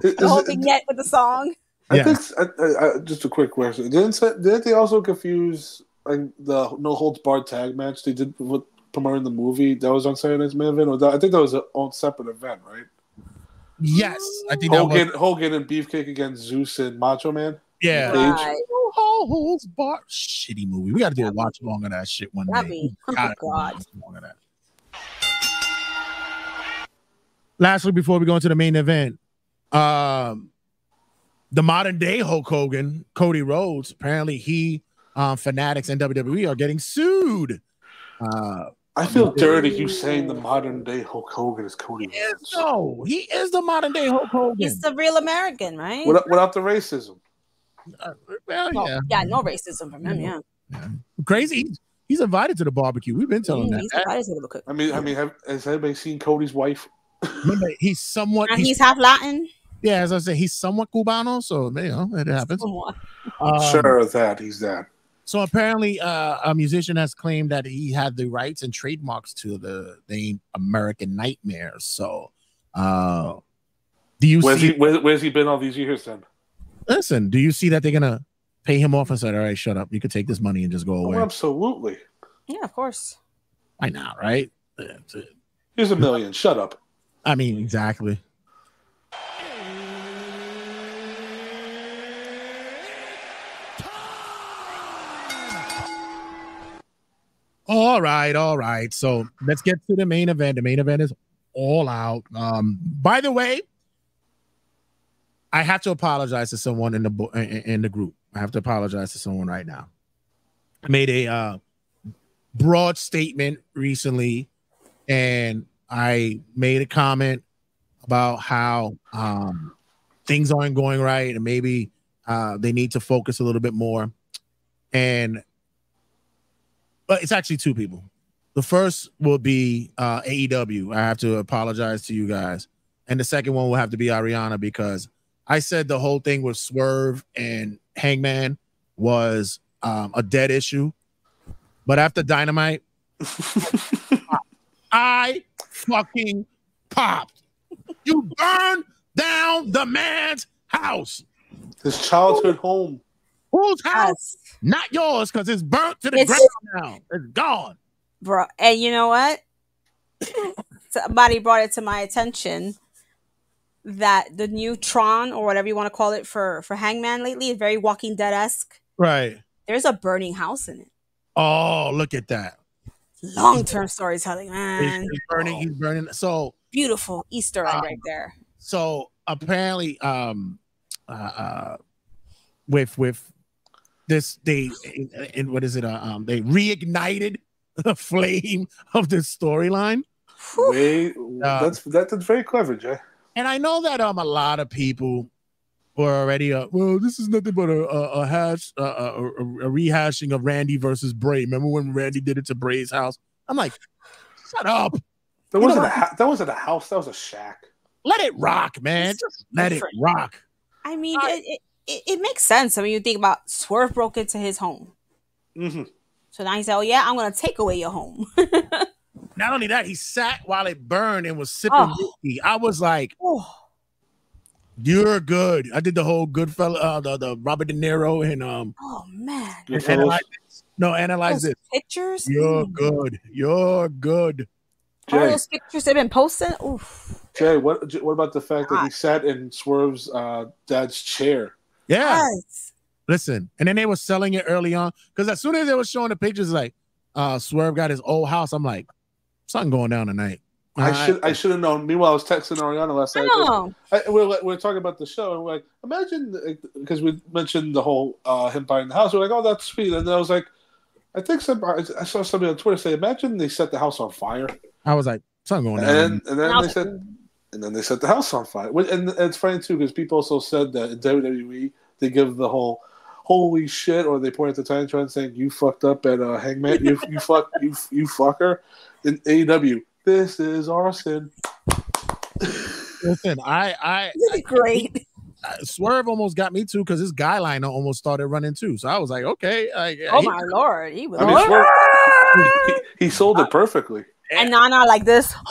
Is- <laughs> the whole is- vignette with the song. I Yeah. think I, I, I, just a quick question. Didn't didn't they also confuse like the no holds barred tag match they did with promoting the movie that was on Saturday Night's main event? Or that, I think that was a own separate event, right? Yes. I think that Hogan, was Hogan and Beefcake against Zeus and Macho Man. yeah. Right. Oh, holds bar shitty movie. We gotta do a watch along of that shit one That'd day. be- oh gotta do a God. of that. Lastly, before we go into the main event, um, the modern day Hulk Hogan, Cody Rhodes, apparently he, um, fanatics and WWE are getting sued. Uh, I feel dirty you saying the modern day Hulk Hogan is Cody Rhodes. no, he is the modern day Hulk Hogan. He's the real American, right? Without, without the racism. Uh, well, No, yeah, yeah, no racism from him. Yeah, crazy. He's, he's invited to the barbecue. We've been telling that. he's invited to the cook. I mean, I mean, have, has anybody seen Cody's wife? He's somewhat. And he's- he's half Latin. Yeah, as I said, he's somewhat Cubano, so you know it happens. Um, sure, that he's that. So apparently, uh, a musician has claimed that he had the rights and trademarks to the name American Nightmare. So, uh, do you Where's see? he? Where, where's he been all these years then? listen, do you see that they're gonna pay him off and said, "All right, shut up. You could take this money and just go Oh, away." absolutely. Yeah, of course. Why not? Right? Here's a million. Shut up. I mean, exactly. All right, all right. So let's get to the main event. The main event is all out. Um, by the way, I have to apologize to someone in the in the group. I have to apologize to someone right now. I made a uh, broad statement recently, and I made a comment about how um, things aren't going right, and maybe uh, they need to focus a little bit more. And but it's actually two people. The first will be uh, AEW. I have to apologize to you guys, and the second one will have to be Ariana because I said the whole thing with Swerve and Hangman was um, a dead issue, but after Dynamite, <laughs> I fucking popped. You burned down the man's house. His childhood home. Whose house? Yes, Not yours, because it's burnt to the It's- ground now. It's gone. bro. And you know what? <coughs> Somebody brought it to my attention that the new Tron or whatever you want to call it for for Hangman lately is very Walking Dead esque. Right. There's a burning house in it. Oh, look at that. Long term storytelling, man. he's burning. He's burning. So, Beautiful Easter egg Ah. right there. so apparently, um, uh, uh with with this, they and what is it? Uh, um, they reignited the <laughs> flame of this storyline. Whew. Way, Uh, that's that's very clever, Jay. And I know that um a lot of people were already uh well this is nothing but a a, a hash uh, a, a, a rehashing of Randy versus Bray. Remember when Randy did it to Bray's house? I'm like, shut up, That You wasn't a what? ha- that wasn't a house. That was a shack. let it rock, man. It's Just let it rock. I mean, I- it, it, it, it makes sense. I mean, you think about Swerve broke into his home. hmm So now he said, Oh, yeah, I'm going to take away your home. <laughs> Not only that, he sat while it burned and was sipping Oh. whiskey. I was like, oh, you're good. I did the whole good fella, uh, the, the Robert De Niro and um oh, man. and Goodfellas. analyze this. No, analyze Those this. pictures? You're Mm. good. You're good. All Jay, those pictures they've been posting? Oof. Jay, what what about the fact that he sat in Swerve's uh, dad's chair? Yeah. Yes. Listen, and then they were selling it early on because as soon as they were showing the pictures, like uh Swerve got his old house, I'm like, something going down tonight. I Uh, should I should have known. Meanwhile, I was texting Ariana last night. know. I, we're, we're talking about the show, and we're like, imagine because we mentioned the whole uh, him buying the house. We're like, oh, that's sweet. And then I was like, I think some, I I saw somebody on Twitter say, "Imagine they set the house on fire," I was like, something going on. and and then they said, and then they set the house on fire. And it's funny too because people also said that in WWE they give the whole "Holy shit" or they point at the Titantron saying, "You fucked up at uh, Hangman. You you <laughs> fuck you you fucker." In AEW, this is arson. Listen, I, I, <laughs> This is great. I Swerve almost got me too because his guy liner almost started running too. So I was like, okay, like, Oh he- my lord, he was. I mean, Swerve, he, he sold it perfectly. and Nana like this. <gasps> <laughs>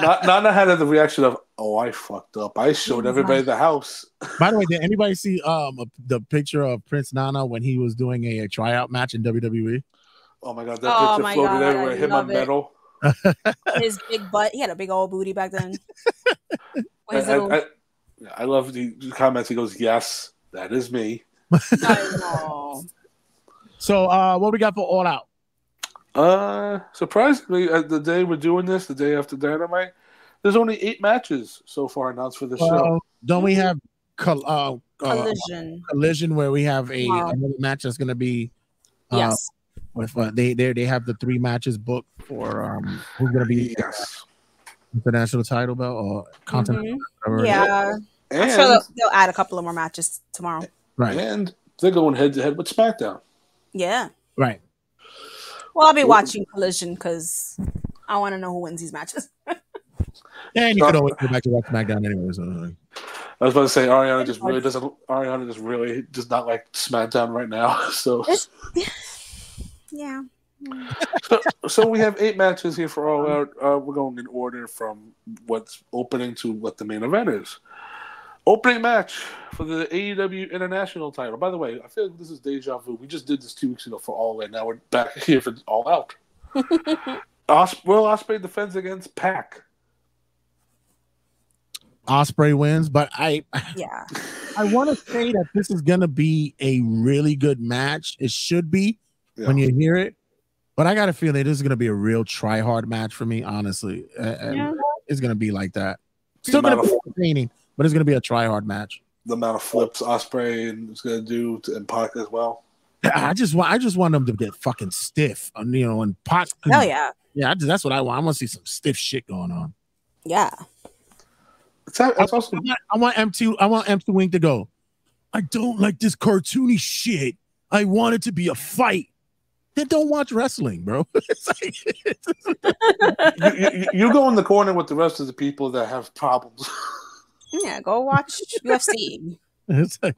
Na- Nana had the reaction of, "Oh, I fucked up. I showed everybody the house." By the way, did anybody see um the picture of Prince Nana when he was doing a, a tryout match in WWE? Oh my god, that Oh picture my floated God, everywhere. I Him love on it. metal. <laughs> His big butt. He had a big old booty back then. <laughs> I, I, little- I, I love the the comments. He goes, "Yes, that is me." I know. <laughs> So uh what we got for all out? Uh, surprisingly, uh, the day we're doing this, the day after Dynamite, there's only eight matches so far announced for the show. Don't we have col- uh, uh, Collision. collision where we have a Wow. another match that's going to be uh, Yes. with uh, they they they have the three matches booked for um who's going to be Yes, international title belt or continental Mhm. whatever. Yeah. I'm sure they'll, they'll add a couple of more matches tomorrow. right and they're going head to head with SmackDown. Yeah. right Well, I'll be Ooh. watching Collision because I want to know who wins these matches. <laughs> and you could always go back to watch SmackDown anyway so I was about to say Ariana just really doesn't. Ariana just really does not like SmackDown right now. <laughs> So, <laughs> yeah. so, so we have eight matches here for all out. Uh, we're going in order from what's opening to what the main event is. Opening match for the AEW International title. By the way, I feel like this is deja vu. We just did this two weeks ago for All In. Now we're back <laughs> here for All Out. <laughs> Os- Will Ospreay defends against Pac. Ospreay wins but I Yeah. I want to say that this is going to be a really good match it should be Yeah. when you hear it but I got a feeling this is going to be a real try hard match for me honestly Yeah. it's going to be like that still going to be entertaining but it's going to be a try hard match The amount of flips Ospreay is going to do to and Pac as well. I just want I just want them to get fucking stiff, um, you know, and pot. Hell yeah. yeah. I just, that's what I want. I want to see some stiff shit going on. Yeah. It's, it's also I want, I want M2. I want M2 Wing to go. I don't like this cartoony shit. I want it to be a fight. Then don't watch wrestling, bro. <laughs> It's like- you, you, you go in the corner with the rest of the people that have problems. <laughs> Yeah. Go watch <laughs> UFC. it's like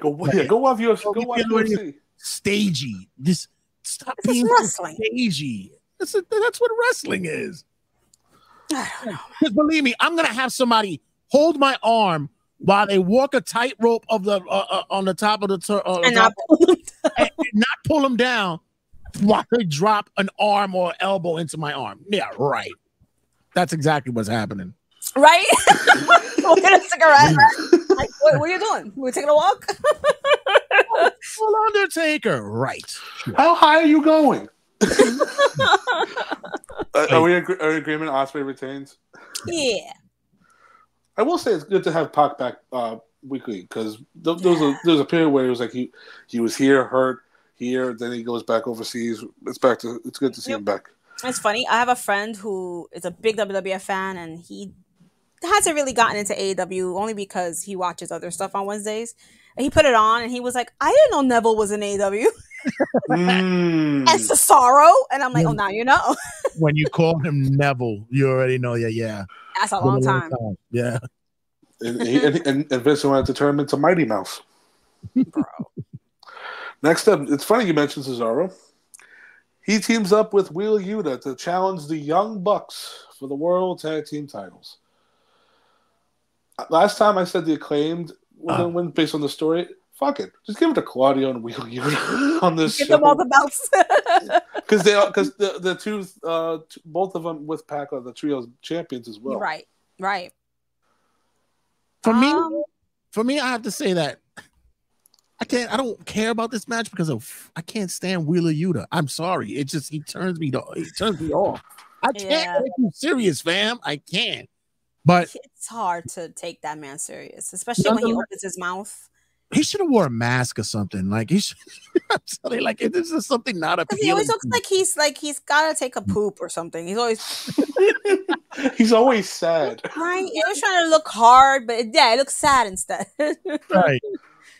Go, yeah, go watch UFC. Go You watch know what it UFC. stagey. Just stop This being wrestling. stagey. That's, that's what wrestling is. I don't know. Because believe me, I'm gonna have somebody hold my arm while they walk a tightrope of the uh, uh, on the top of the tur- uh, And top- not and not pull them down while they drop an arm or elbow into my arm. Yeah, right. That's exactly what's happening. Right? We'll get a cigarette. like, what, what are you doing? We're taking a walk? <laughs> Well, Undertaker, right? How high are you going? <laughs> Uh, are we agree- are agreement? Ospreay retains. yeah. I will say it's good to have Pac back uh, weekly because th- there was a there was a period where it was like he he was here hurt here, then he goes back overseas. It's back to it's good to see Yep. him back. It's funny. I have a friend who is a big WWF fan, and he hasn't really gotten into AEW only because he watches other stuff on Wednesdays. And he put it on, and he was like, "I didn't know Neville was in AEW Mm. <laughs> and Cesaro." And I'm like, "Oh, now you know." <laughs> When you call him Neville, you already know. Yeah, yeah. That's a long time, Yeah. and, and, and, and Vince wanted to turn him into Mighty Mouse. bro. Next up, it's funny you mentioned Cesaro. He teams up with Wheeler Yuta to challenge the Young Bucks for the World Tag Team titles. Uh, Last time I said the acclaimed was Uh. going win based on the story. Fuck it, just give it to Claudio and Wheeler <laughs> Yuta on this Give them all the belts. <laughs> because they because the the two uh t- both of them with Pac are the trios champions as well. right, right. For me, Um, for me, I have to say that I can't. I don't care about this match because of I can't stand Wheeler Yuta. I'm sorry. It just he turns me to he turns me off. I can't Yeah. take you serious, fam. I can't. But <laughs> it's hard to take that man serious, especially when he opens his mouth. he should have wore a mask or something. Like he should. <laughs> I'm sorry, like this is something not Because appealing. he always looks like he's like he's gotta take a mm. poop or something. He's always <laughs> He's always sad. right. He was trying to look hard, but yeah, it looks sad instead. right.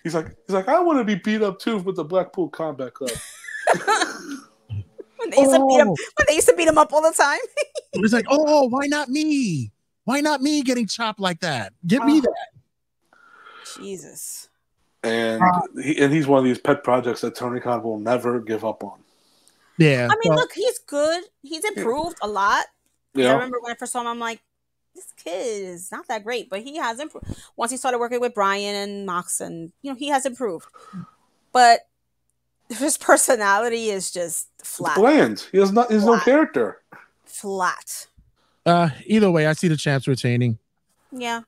He's like, he's like, I want to be beat up too with the Blackpool Combat Club. when they used to beat him, Oh. when they used to beat him up all the time. It's like, oh, why not me? Why not me getting chopped like that? Get me Oh. that. Jesus. And uh, he, and he's one of these pet projects that Tony Khan will never give up on. Yeah. I mean, well, look, he's good. He's improved a lot. Yeah. I remember when I first saw him, I'm like, this kid is not that great, but he has improved. Once he started working with Bryan and Mox, and you know, he has improved. But his <laughs> personality is just flat. Bland. He has not. He's no character. Flat. Uh, either way, I see the champs retaining. Yeah.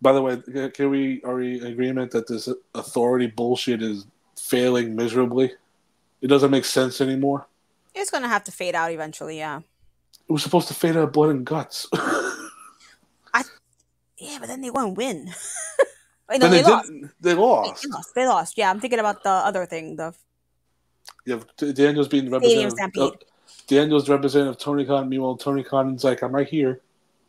By the way, can- can we are we in agreement that this authority bullshit is failing miserably? It doesn't make sense anymore. It's gonna have to fade out eventually, yeah. It was supposed to fade out of blood and guts. <laughs> I, Yeah, but then they won't win. <laughs> Wait, no, they, they, lost. They lost. they lost. They lost. Yeah, I'm thinking about the other thing. The yeah, have D- Daniels being the Stadium representative. Stampede. Uh, Daniels representative Tony Khan. Meanwhile, Tony Khan's like, I'm right here.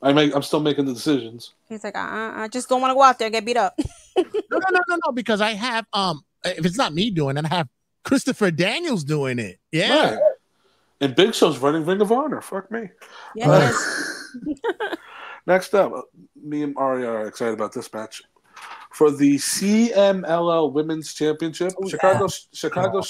I make. I'm still making the decisions. he's like, uh, I just don't want to go out there and get beat up. <laughs> No, no, no, no, no, because I have um if it's not me doing it, I have Christopher Daniels doing it. Yeah. Right. And Big Show's running Ring of Honor. Fuck me. Yeah, <laughs> Uh. <laughs> Next up, me and Ari are excited about this match for the CMLL Women's Championship. Oh, Chicago, Chicago,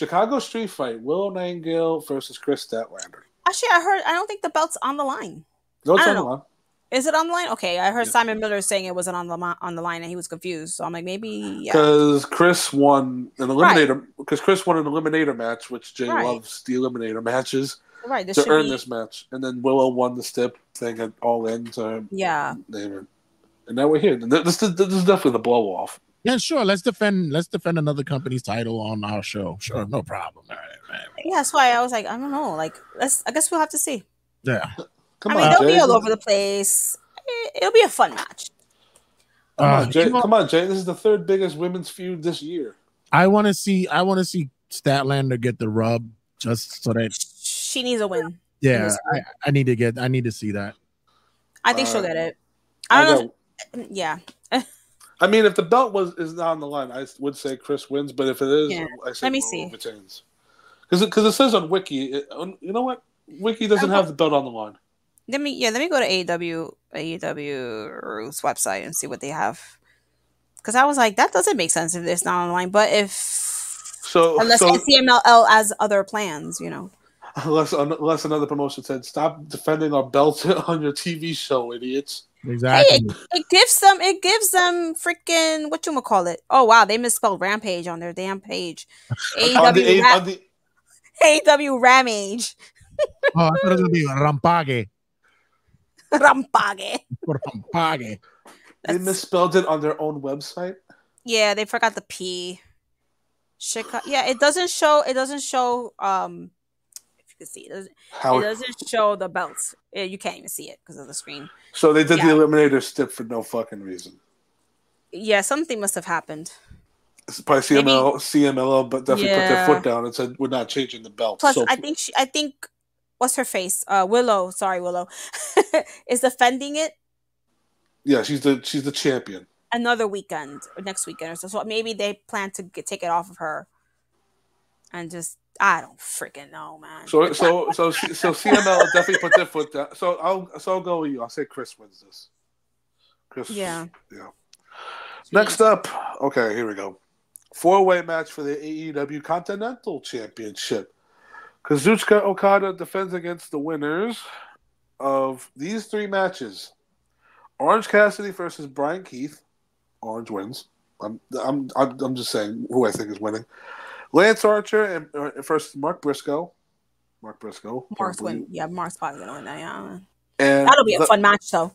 Chicago Street Fight. Willow Nightingale versus Kris Statlander. Actually, I heard. I don't think the belt's on the line. No, it's on don't the line. Is it on the line? Okay, I heard Yeah. Simon Miller saying it wasn't on the on the line, and he was confused. So I'm like, maybe yeah. Because Kris won an eliminator. Because Kris won an eliminator match, which Jay Right. loves the eliminator matches Right, this to earn be. this match, and then Willow won the stip thing at All In to Yeah. And now we're here. This, this, this is definitely the blow off. Yeah, sure. Let's defend let's defend another company's title on our show. Sure, no problem. All right, right, right. yeah. That's why I was like, I don't know. Like, let's. I guess we'll have to see. Yeah. Come I mean, on, they'll Jay. be all over the place. It- It'll be a fun match. Come Uh, on, Jay. you know- Come on, Jay. This is the third biggest women's feud this year. I want to see I want to see Statlander get the rub just so that She needs a win. yeah, I, I need to get I need to see that. I think she'll Uh, get it. I don't know. got- If, yeah, I mean, if the belt was is not on the line, I would say Kris wins. But if it is, Yeah. I say Let me see. retains. Because because it, says on Wiki, it, on- you know what? Wiki doesn't have the belt on the line. let me. Yeah, let me go to AEW AEW's website and see what they have. Because I was like, that doesn't make sense if it's not on the line. But if So unless so CMLL has other plans, you know. <laughs> unless unless another promotion said, "Stop defending our belts <laughs> on your TV show, idiots." Exactly. Hey, it gives them it gives them freaking what you call it. Oh wow, they misspelled rampage on their damn page. <laughs> on the, Ra- the AEW Ramage. <laughs> oh, I thought it was gonna be Rampage. Rampage. <laughs> Rampage. they misspelled it on their own website. Yeah, they forgot the P. Chicago. Yeah, it doesn't show. It doesn't show. Um, if you can see, it doesn't, How it doesn't show the belts. Yeah, you can't even see it because of the screen. so they did Yeah. the eliminator stip for no fucking reason. Yeah, something must have happened. It's probably CML, CMLL, but definitely put their foot down and said, "We're not changing the belt." Plus, so I think she. I think what's her face? Uh, Willow. Sorry, Willow <laughs> is defending it yeah, she's the she's the champion. another weekend or next weekend or so. So maybe they plan to get, take it off of her and just. I don't freaking know, man. So so so so CML definitely put their foot down. So I'll so I'll go with you. I'll say Kris wins this. Kris. Yeah. Yeah. Next up, okay, here we go. Four way match for the AEW Continental Championship. Kazuchika Okada defends against the winners of these three matches Orange Cassidy versus Bryan Keith. Orange wins. I'm, I'm, I'm, I'm just saying who I think is winning. Lance Archer and uh, versus Mark Briscoe. Mark Briscoe. Mark's win. Yeah, Mark's probably gonna win that. Yeah, And that'll be a the- fun match though.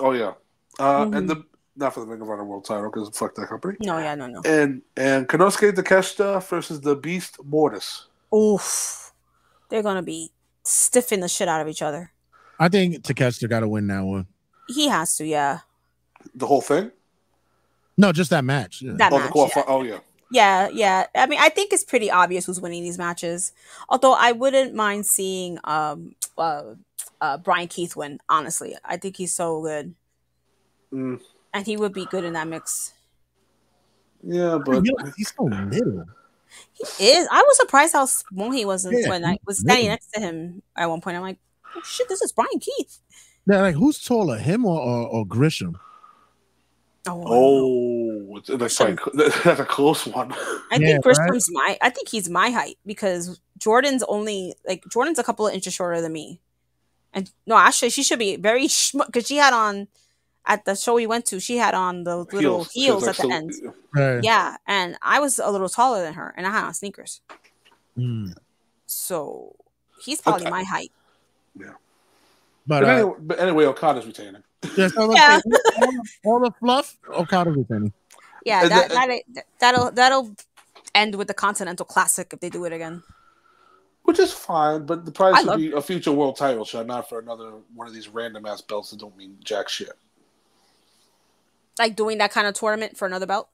Oh yeah, uh, Mhm. and the not for the Ring of Honor World Title because fuck that company. No, yeah, no, no. And and Konosuke Takeshita versus the Beast Mortos. Oof, they're gonna be stiffing the shit out of each other. I think Takeshita got to win that one. He has to, yeah. The whole thing. No, just that match. Yeah. That Oh, the match. qualifi- yeah. oh yeah. Yeah, yeah. I mean, I think it's pretty obvious who's winning these matches. Although I wouldn't mind seeing um <tsk> uh, uh Bryan Keith win. Honestly, I think he's so good, Mm, and he would be good in that mix. yeah, but he's so little. He is. I was surprised how small he was Yeah, when I was standing little. next to him at one point. I'm like, oh shit, this is Bryan Keith. Yeah, like who's taller, him or or, or Grisham? Oh, oh, that's, like, <laughs> that's a close one. I Yeah, think Grisham's my. I think he's my height because Jordan's only like Jordan's a couple of inches shorter than me, and no, actually, she should be very <laughs> because she had on at the show we went to. She had on the little heels, She was, like, at the so- end. Right. Yeah, and I was a little taller than her, and I had on sneakers, Mm. so he's probably Okay. my height. But, But, uh, anyway, but anyway, Okada's retaining. yeah, so Yeah. say all, the- all the fluff, Okada retaining. Yeah, And that, the- that that'll that'll end with the Continental Classic if they do it again. Which is fine, but the prize would should love- be a future world title shot, not for another one of these random ass belts that don't mean jack shit. Like doing that kind of tournament for another belt.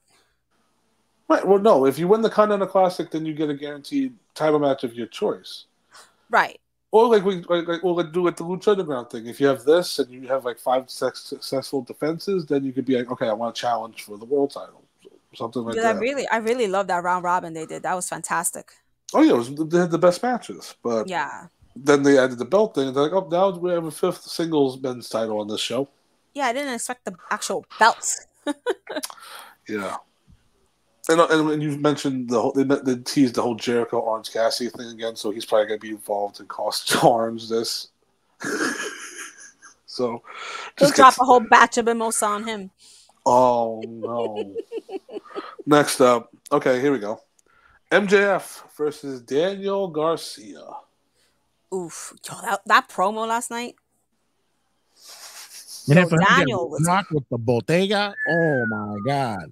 Right. Well, no. If you win the Continental Classic, then you get a guaranteed title match of your choice. Right. Or like we like, like we'll like do with the Lucha Underground thing. If you have this and you have like five sex- successful defenses, then you could be like, okay, I want to challenge for the world title, something like Dude, I really I really love that round robin they did. That was fantastic. oh yeah, it was, they had the best matches, but Yeah. then they added the belt thing. And they're like, oh, now we have a fifth singles men's title on this show. Yeah, I didn't expect the actual belts. <laughs> Yeah. And, uh, and when you mentioned the whole, they, they teased the whole Jericho Orange Cassidy thing again, so he's probably going to be involved in cost Orange <laughs> this. <laughs> so, He'll just drop a whole batch of mimosa on him. Oh no! Next up, okay, here we go. MJF versus Daniel Garcia. Oof. Yo, that, that promo last night. And Yo, then for him to get Daniel was- knocked with the Bottega, oh my god!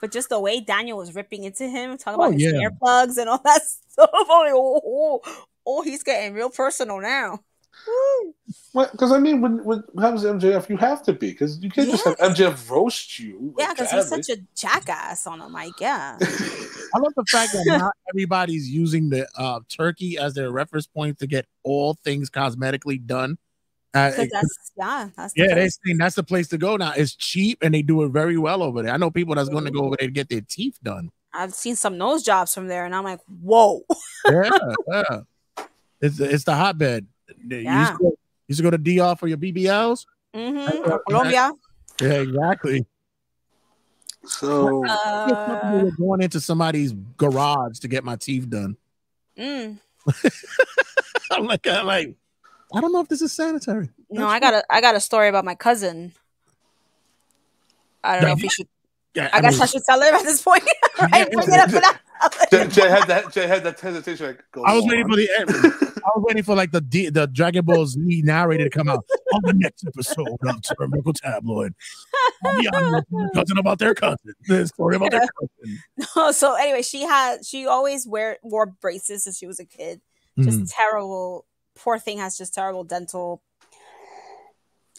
But just the way Daniel was ripping into him, talking Oh, about his yeah. earplugs and all <laughs> that stuff. I'm like, oh, oh, oh, he's getting real personal now. Woo. Because I mean, when when it happens to MJF, you have to be because you can't just have MJF roast you. Yeah, because he's such a jackass on the mic. Yeah. <laughs> I love the fact that not everybody's using the uh, turkey as their reference point to get all things cosmetically done. Uh, Because that's, yeah, that's the yeah, they place. saying that's the place to go now. It's cheap and they do it very well over there. I know people that's going to go over there to get their teeth done. I've seen some nose jobs from there, and I'm like, whoa. Yeah, <laughs> yeah. It's it's the hotbed. You, used Yeah. to go, you used to go to DR for your BBLs. Mm-hmm. Colombia. Yeah, exactly. so I get Uh, going into somebody's garage to get my teeth done. mm. <laughs> I'm like, I'm like, I don't know if this is sanitary. No, I got a I got a story about my cousin. I don't know if we should. Yeah, I, guess I should tell him at this point. <laughs> right? Bring it up for. <laughs> Jay, Jay had that. Jay had that hesitation. Like, go I was on. waiting for the end. I was waiting for like the D, the Dragon Ball Z narrator to come out on the next episode of Turnbuckle Tabloid. I'll be honest with my cousin about their cousin. The story about their cousin. <laughs> No, so anyway, she had she always wear wore braces since she was a kid. Just Mhm. terrible. Poor thing has just terrible dental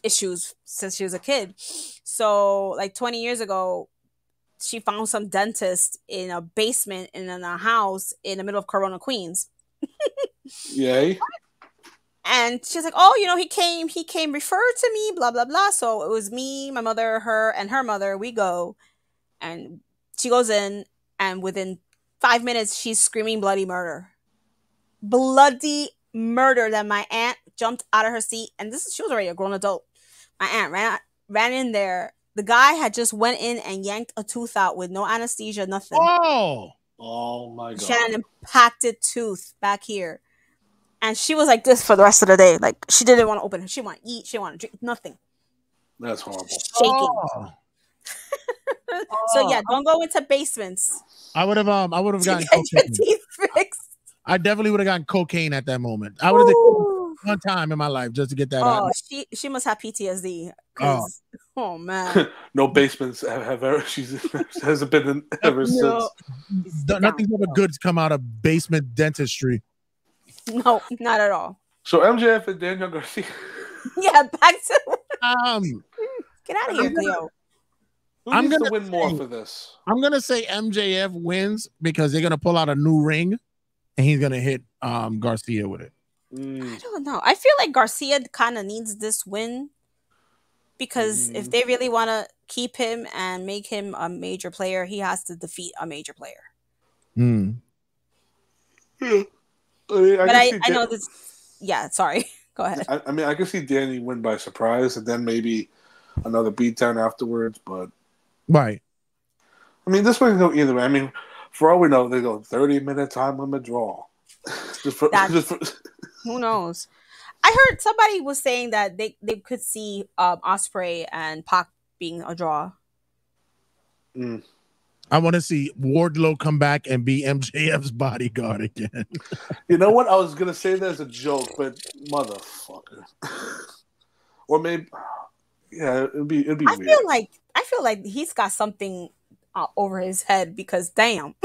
issues since she was a kid. So like 20 years ago, she found some dentist in a basement in a house in the middle of Corona, Queens. <laughs> Yay! and she's like, "Oh, you know, he came, he came referred to me, blah blah blah." So it was me, my mother, her, and her mother. We go, and she goes in, and within five minutes, she's screaming bloody murder, bloody murder. That my aunt jumped out of her seat, and this is she was already a grown adult. My aunt ran ran in there. The guy had just went in and yanked a tooth out with no anesthesia, nothing. Oh, Oh my god! She had an impacted tooth back here. And she was like this for the rest of the day. Like she didn't want to open it. She want to eat. She want to drink nothing. That's horrible. Shaking. Oh. <laughs> So yeah, don't go into basements. I would have um I would have gotten get your teeth fixed. I definitely would have gotten cocaine at that moment. I would have Ooh. one time in my life just to get that Oh, out. she she must have PTSD. Oh, man. <laughs> no basements have, have ever. She's <laughs> hasn't been in ever No. since. Th- Nothing but goods come out of basement dentistry. No, not at all. So MJF and Daniel Garcia. <laughs> Yeah, back to Um, get out of here, Cleo. Who I'm needs gonna win more for this? I'm gonna say MJF wins because they're gonna pull out a new ring, and he's gonna hit um Garcia with it. Mm, I don't know. I feel like Garcia kind of needs this win because if Mhm. they really want to keep him and make him a major player, he has to defeat a major player. Hmm. I mean, I but I, see I know this. Yeah, sorry. <laughs> Go ahead. I, I mean, I can see Danny win by surprise, and then maybe another beatdown afterwards. But Right. I mean, this one can go either way. I mean, for all we know, they go thirty minute time limit draw. <laughs> just for, That's- just for, <laughs> Who knows? I heard somebody was saying that they, they could see um, Ospreay and Pac being a draw. Mm. I want to see Wardlow come back and be MJF's bodyguard again. <laughs> You know what? I was gonna say that as a joke, but motherfucker. or maybe, yeah, it'd be it'd be I weird. feel like I feel like he's got something uh, over his head because damn,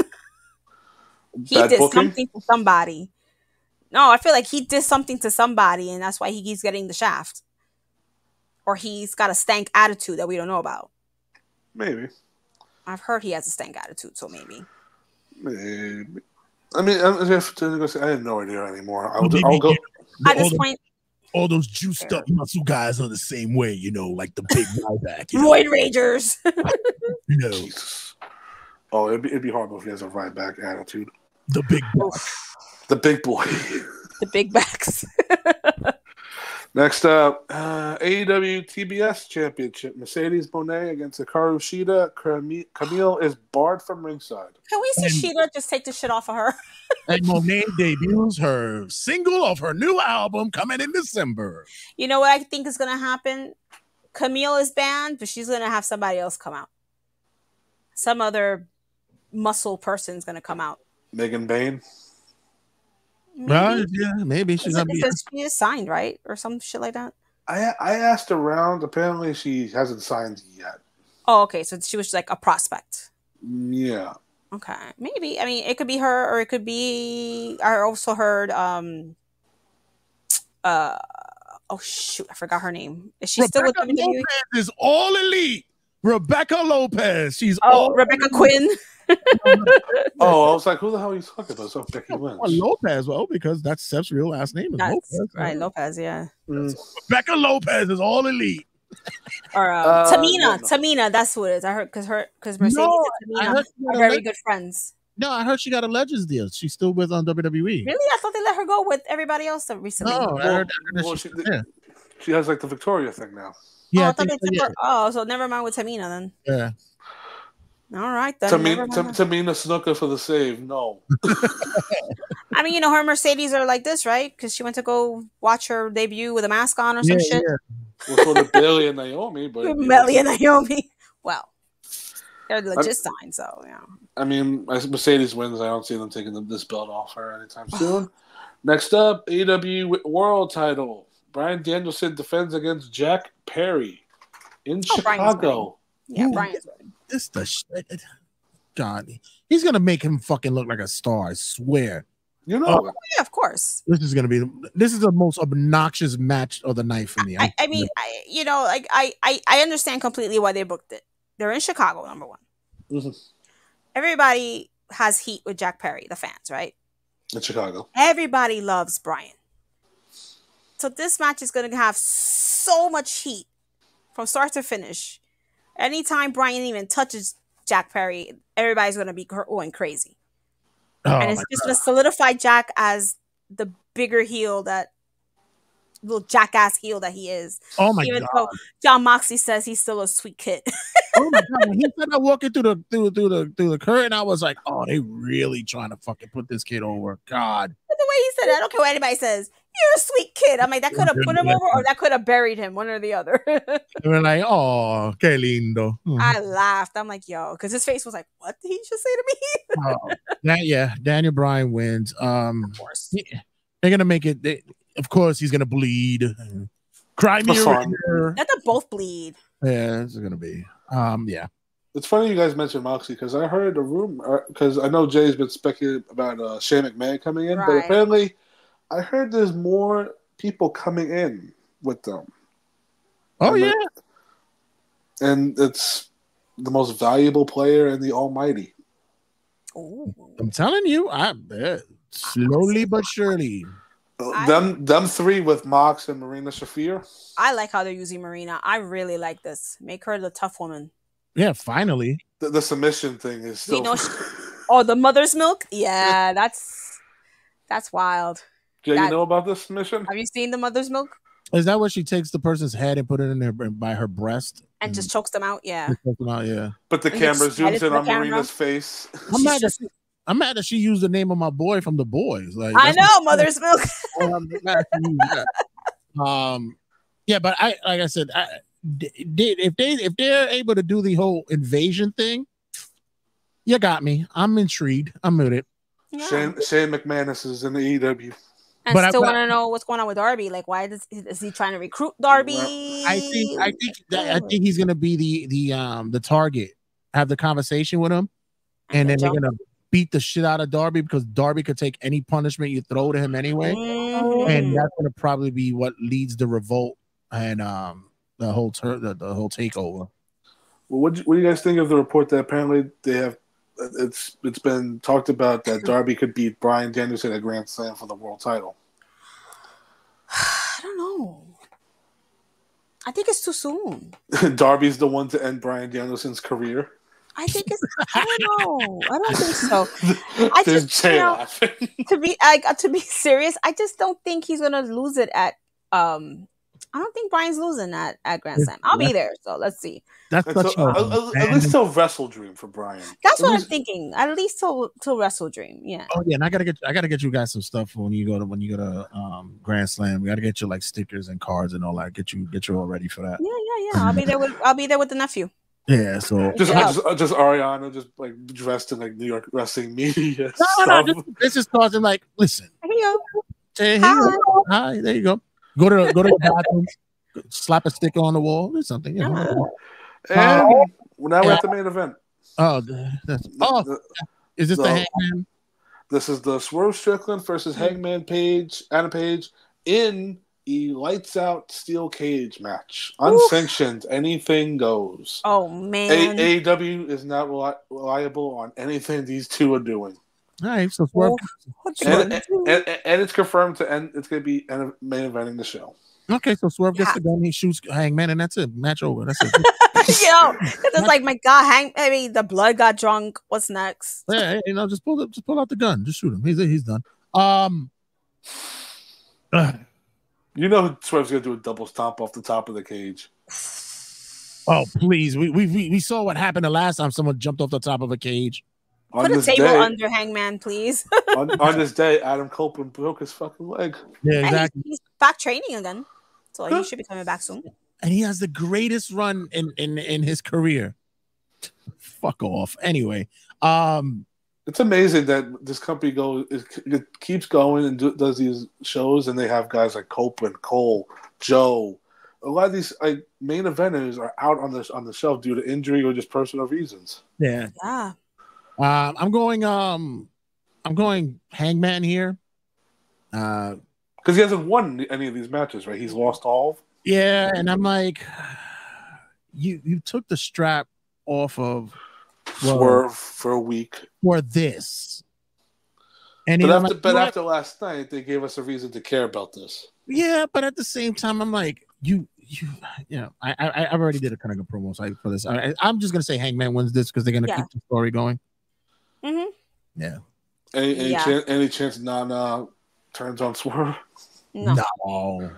he Bad did booking? something to somebody. No, I feel like he did something to somebody, and that's why he keeps getting the shaft, or he's got a stank attitude that we don't know about. Maybe, I've heard he has a stank attitude, so maybe. maybe. I mean, I'm just gonna I have no idea anymore. I'll, Maybe I'll go. At this point, all those juiced up muscle guys are the same way, you know, like the big <laughs> Ryback. You know, Roid Ragers. <laughs> you know, Jesus. Oh, it'd be, it'd be horrible if he has a Ryback attitude. the big boy. The big boy. the big backs. <laughs> Next up, uh, AEW TBS Championship. Mercedes Moné against Hikaru Shida. Camille is barred from ringside. Can we see And- Shida just take the shit off of her? <laughs> and Moné debuts her single of her new album coming in December. You know what I think is gonna happen? Camille is banned, but she's gonna have somebody else come out. Some other muscle person's gonna come out. Megan Bayne. Maybe. Right? Yeah, maybe she's Is gonna it because she is signed, right? Or some shit like that. I I asked around. Apparently, she hasn't signed yet. Oh, okay. So she was like a prospect. Yeah. Okay. Maybe. I mean it could be her or it could be I also heard um uh oh shoot, I forgot her name. Is she still with Rebecca WWE? Lopez is all elite. Rebecca Lopez. She's Oh, all Rebecca Quin. <laughs> Oh, I was like, who the hell are you talking about? So Becky Lynch. Well, Lopez. Well, because that's Seth's real last name is That's Lopez. right, Lopez, yeah. Mm. Rebecca Lopez is all elite. Or um, Uh, Tamina, no, no. Tamina, that's who it is. I heard because her because Mercedes No, and I Tamina heard she got are very leg- good friends. No, I heard she got a Legends deal. She's still with on WWE. Really, I thought they let her go with everybody else recently. No, I Well, heard, I heard well, she- she, yeah. she has like the Victoria thing now. Yeah, oh, I I thought think they so, took her. Oh, so never mind with Tamina then. yeah. All right then. Tamina, never Tam- mind. Tamina Snuka for the save. No. <laughs> I mean, you know, her Mercedes are like this, right? Because she went to go watch her debut with a mask on or some Yeah, shit. yeah. We're sort of Bayley and Naomi, but <laughs> Melly and Naomi. Well, they're legit signs, so yeah. I mean, as Mercedes wins, I don't see them taking this belt off her anytime <sighs> soon. Next up, AEW World Title. Bryan Danielson defends against Jack Perry in Oh, Bryan's Chicago. Yeah, Ooh. Bryan's good. This the shit. God, he's gonna make him fucking look like a star. I swear. You know, Oh. Yeah, of course. This is gonna be. This is the most obnoxious match of the night for me. I, I mean, I, you know, like I, I, I understand completely why they booked it. They're in Chicago, number one. Mhm. Everybody has heat with Jack Perry, the fans, right? in Chicago. Everybody loves Bryan. So this match is going to have so much heat from start to finish. Anytime Bryan even touches Jack Perry, everybody's going to be going crazy. oh and it's just going to solidify Jack as the bigger heel that little jackass heel that he is. oh my even god. Jon Moxley says he's still a sweet kid. <laughs> oh my god. When he that walking through the through through the through the curtain, I was like, oh, they really trying to fucking put this kid over. God. But the way he said it, I don't care what anybody says. You're a sweet kid. I'm like, that could have put him over or that could have buried him, one or the other. <laughs> They were like, oh, que lindo. Mhm. I laughed. I'm like, yo, because his face was like, what did he just say to me? <laughs> Oh, that, yeah, Daniel Bryan wins. Um, Of course. he- they're gonna make it. They, of course, he's gonna bleed. Cry me a That's fine. river. Let them both bleed. Yeah, it's gonna be. Um, yeah. It's funny you guys mentioned Moxley because I heard a rumor because I know Jay's been speculating about uh, Shane McMahon coming in, but apparently I heard there's more people coming in with them, Oh I'm yeah. and it's the most valuable player in the Almighty. Ooh. I'm telling you, I uh, slowly but surely. I- them them three with Mox and Marina Shafir. I like how they're using Marina. I really like this. Make her the tough woman. Yeah, finally. The, the submission thing is still. You know, <laughs> she- Oh, the mother's milk? Yeah, that's that's wild. Yeah, you know about this mission? Have you seen the mother's milk? Is that where she takes the person's head and put it in there by her breast? And just chokes them out? Yeah. Just choke them out, yeah. But the And camera zooms in on camera. Marina's face. I'm <laughs> mad that she, I'm mad that she used the name of my boy from the boys. Like I know, mother's milk. <laughs> I'm mad she used that. Um, yeah, but I like I said, I d- did if they if they're able to do the whole invasion thing, you got me. I'm intrigued. I'm with it. Yeah. Shane, Shane McMahon is in the E EW. And But I- still want to know what's going on with Darby. Like, why does is he trying to recruit Darby? I think I think that, I think he's gonna be the the um the target. Have the conversation with him, and then they're Jump. gonna beat the shit out of Darby because Darby could take any punishment you throw to him anyway, Mhm. and that's gonna probably be what leads the revolt and um the whole tur- the, the whole takeover. Well, what do, what do you guys think of the report that apparently they have? It's it's been talked about that <laughs> Darby could beat Bryan Danielson at Grand Slam for the world title. <sighs> I don't know. I think it's too soon. <laughs> Darby's the one to end Bryan Danielson's career. I think it's. I don't know. I don't think so. <laughs> I just, you know-. To be, like, to be serious, I just don't think he's gonna lose it at. Um, I don't think Bryan's losing at at Grand Slam. I'll be there, so let's see. That's And so, such a at, at- at least till WrestleDream for Bryan. That's At what I'm thinking. At least till till WrestleDream. Yeah. Oh yeah, and I gotta get I gotta get you guys some stuff when you go to when you go to um Grand Slam. We gotta get you like stickers and cards and all that. Get you get you all ready for that. Yeah, yeah, yeah. I'll be there with I'll be there with the nephew. Yeah, so Just, Yeah. just, just Ariana, just like dressed in like New York wrestling media no, no, stuff. no, this, this is causing like listen. Here you go. Hey, Hi. here. Hi, there you go. Go to go to the bathroom, slap a sticker on the wall or something. You know. and Uh, now we're at the main event. Oh, that's, oh, The- is this the the- hangman? This is the Swerve Strickland versus Hangman Page, Anna Page in a lights out steel cage match. Unsanctioned, anything goes. Oh man. AEW is not reli- reliable on anything these two are doing. All right, so Swerve. What And, and, and, and it's confirmed to end. It's going to be end, main eventing the show. Okay, so Swerve gets Yeah. the gun. He shoots Hangman, and that's it. Match over. That's it. <laughs> Yo, 'cause it's like my God, hang. I mean, the blood got drunk. What's next? yeah, you know, just pull it, just pull out the gun. Just shoot him. He's he's done. Um. uh, <sighs> You know Swerve's going to do a double stomp off the top of the cage. oh please, we, we we we saw what happened the last time someone jumped off the top of a cage. On Put a table day, under Hangman, please. <laughs> on, on this <laughs> day, Adam Copeland broke his fucking leg. Yeah, exactly. he's, he's back training again, so he should be coming back soon. And he has the greatest run in in in his career. Fuck off. Anyway, um, It's amazing that this company goes it, it keeps going and do, does these shows, and they have guys like Copeland, Cole, Joe. A lot of these like main eventers are out on the on the shelf due to injury or just personal reasons. yeah. Yeah. Um, I'm going. Um, I'm going Hangman here. Uh, Because he hasn't won any of these matches, right? He's lost all. yeah, and I'm like, you you took the strap off of Well- Swerve for a week, for this, and but after like, but after last night, they gave us a reason to care about this. yeah, but at the same time, I'm like, you you you know, I I I already did a kind of a promo site for this. I, I'm just gonna say Hangman wins this because they're gonna Yeah. keep the story going. Hmm Yeah. Any any, Yeah. chance, any chance Nana turns on Swerve? No, no, No.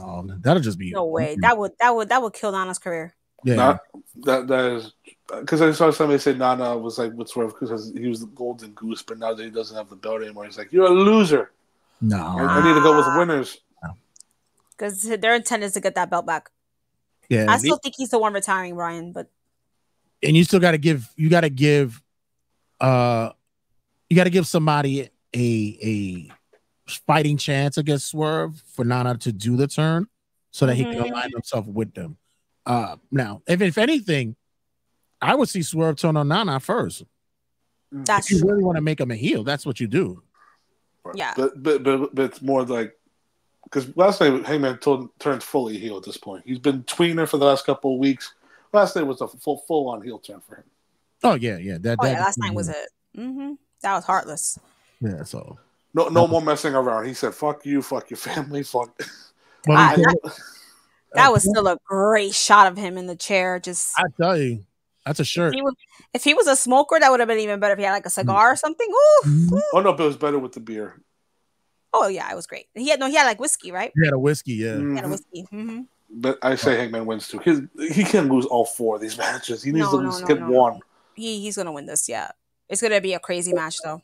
Oh, that'll just be no way. That would that would that would kill Nana's career. yeah. Not that that is because I saw somebody say Nana was like with Swerve because he was the golden goose, but now that he doesn't have the belt anymore, he's like, "You're a loser. No. I need to go with winners." Because their intent is to get that belt back. Yeah. I still think he's the one retiring Bryan, but and you still got to give you got to give uh you got to give somebody a a fighting chance against Swerve for Nana to do the turn so that he can Mhm. align himself with them. Uh now, if if anything, I would see Swerve turn on Nana first. that's If you true. really want to make him a heel, that's what you do. Yeah. but but but, but it's more like because last night Hangman told, turned fully heel at this point. He's been tweener for the last couple of weeks, last night was a full full on heel turn for him. Oh yeah, yeah. That, Oh that yeah, last night was it. Mm-hmm. That was heartless. Yeah. So. No, no more messing around. He said, "Fuck you, fuck your family, fuck." <laughs> But I- that- That was still a great shot of him in the chair. Just I tell you, that's a if shirt. he was, if he was a smoker, that would have been even better. If he had like a cigar or something. Ooh, Mhm. ooh. Oh no, but it was better with the beer. Oh yeah, it was great. He had no, he had like whiskey, right? He had a whiskey, yeah. He had a whiskey. hmm But I say Hangman wins too. His, he can't lose all four of these matches. He needs No, to no, at least no, get no. one. He he's gonna win this. Yeah, it's gonna be a crazy match though.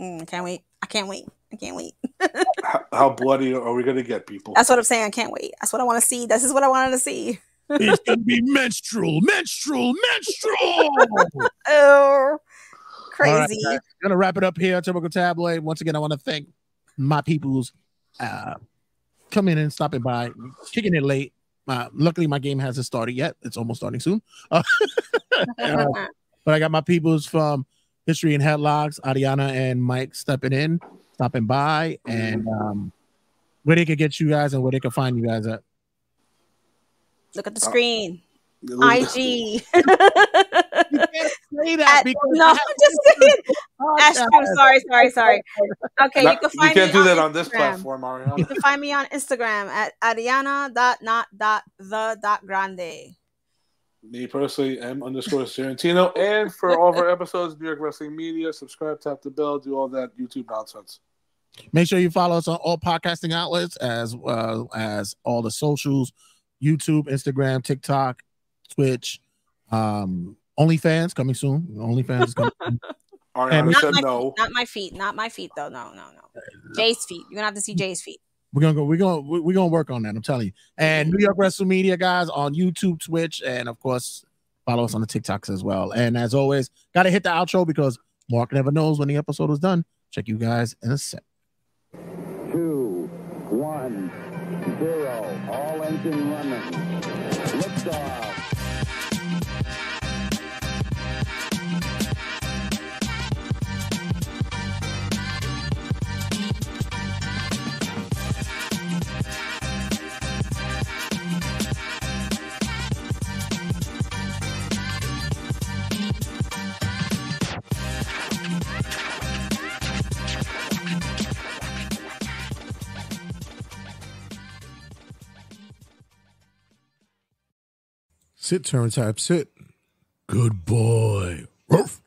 Mm, can't wait. I can't wait. I can't wait. <laughs> How, how bloody are we gonna get people? That's what I'm saying. I can't wait. That's what I want to see. This is what I wanted to see. it's <laughs> gonna be menstrual, menstrual, menstrual. <laughs> Oh, All right, crazy. guys. gonna wrap it up here, Typical Tabloid. Once again, I want to thank my people's uh coming in, stopping by, kicking it late. Uh, luckily, my game hasn't started yet. It's almost starting soon. Uh, uh, but I got my peoples from History and Headlocks, Ariana and Mike stepping in, stopping by, and um, where they can get you guys and where they can find you guys at. Look at the screen. Look- IG. <laughs> Say At- no, I'm just kidding. That's true. Sorry, sorry, sorry. Okay, Not- you can find you can't me do that on this Instagram. platform, You Ariana. can find me on Instagram at Ariana Me personally, M underscore Tarantino. And for all of our episodes, New York Wrestling Media, subscribe, tap the bell, do all that YouTube nonsense. Make sure you follow us on all podcasting outlets as well as all the socials YouTube, Instagram, TikTok, Twitch, um, OnlyFans coming soon. OnlyFans is coming. soon. <laughs> Ariana And- said my no. feet, not my feet, not my feet though. No, no, no. Jay's feet. You're gonna have to see Jay's feet. We're gonna go. We're gonna we're gonna work on that. I'm telling you. And New York WrestleMedia guys on YouTube, Twitch, and of course follow us on the TikToks as well. And as always, gotta hit the outro because Mark never knows when the episode is done. Check you guys in a sec. two, one, zero. All engine running. Liftoff. Sit, turn type, sit. Good boy. Ruff.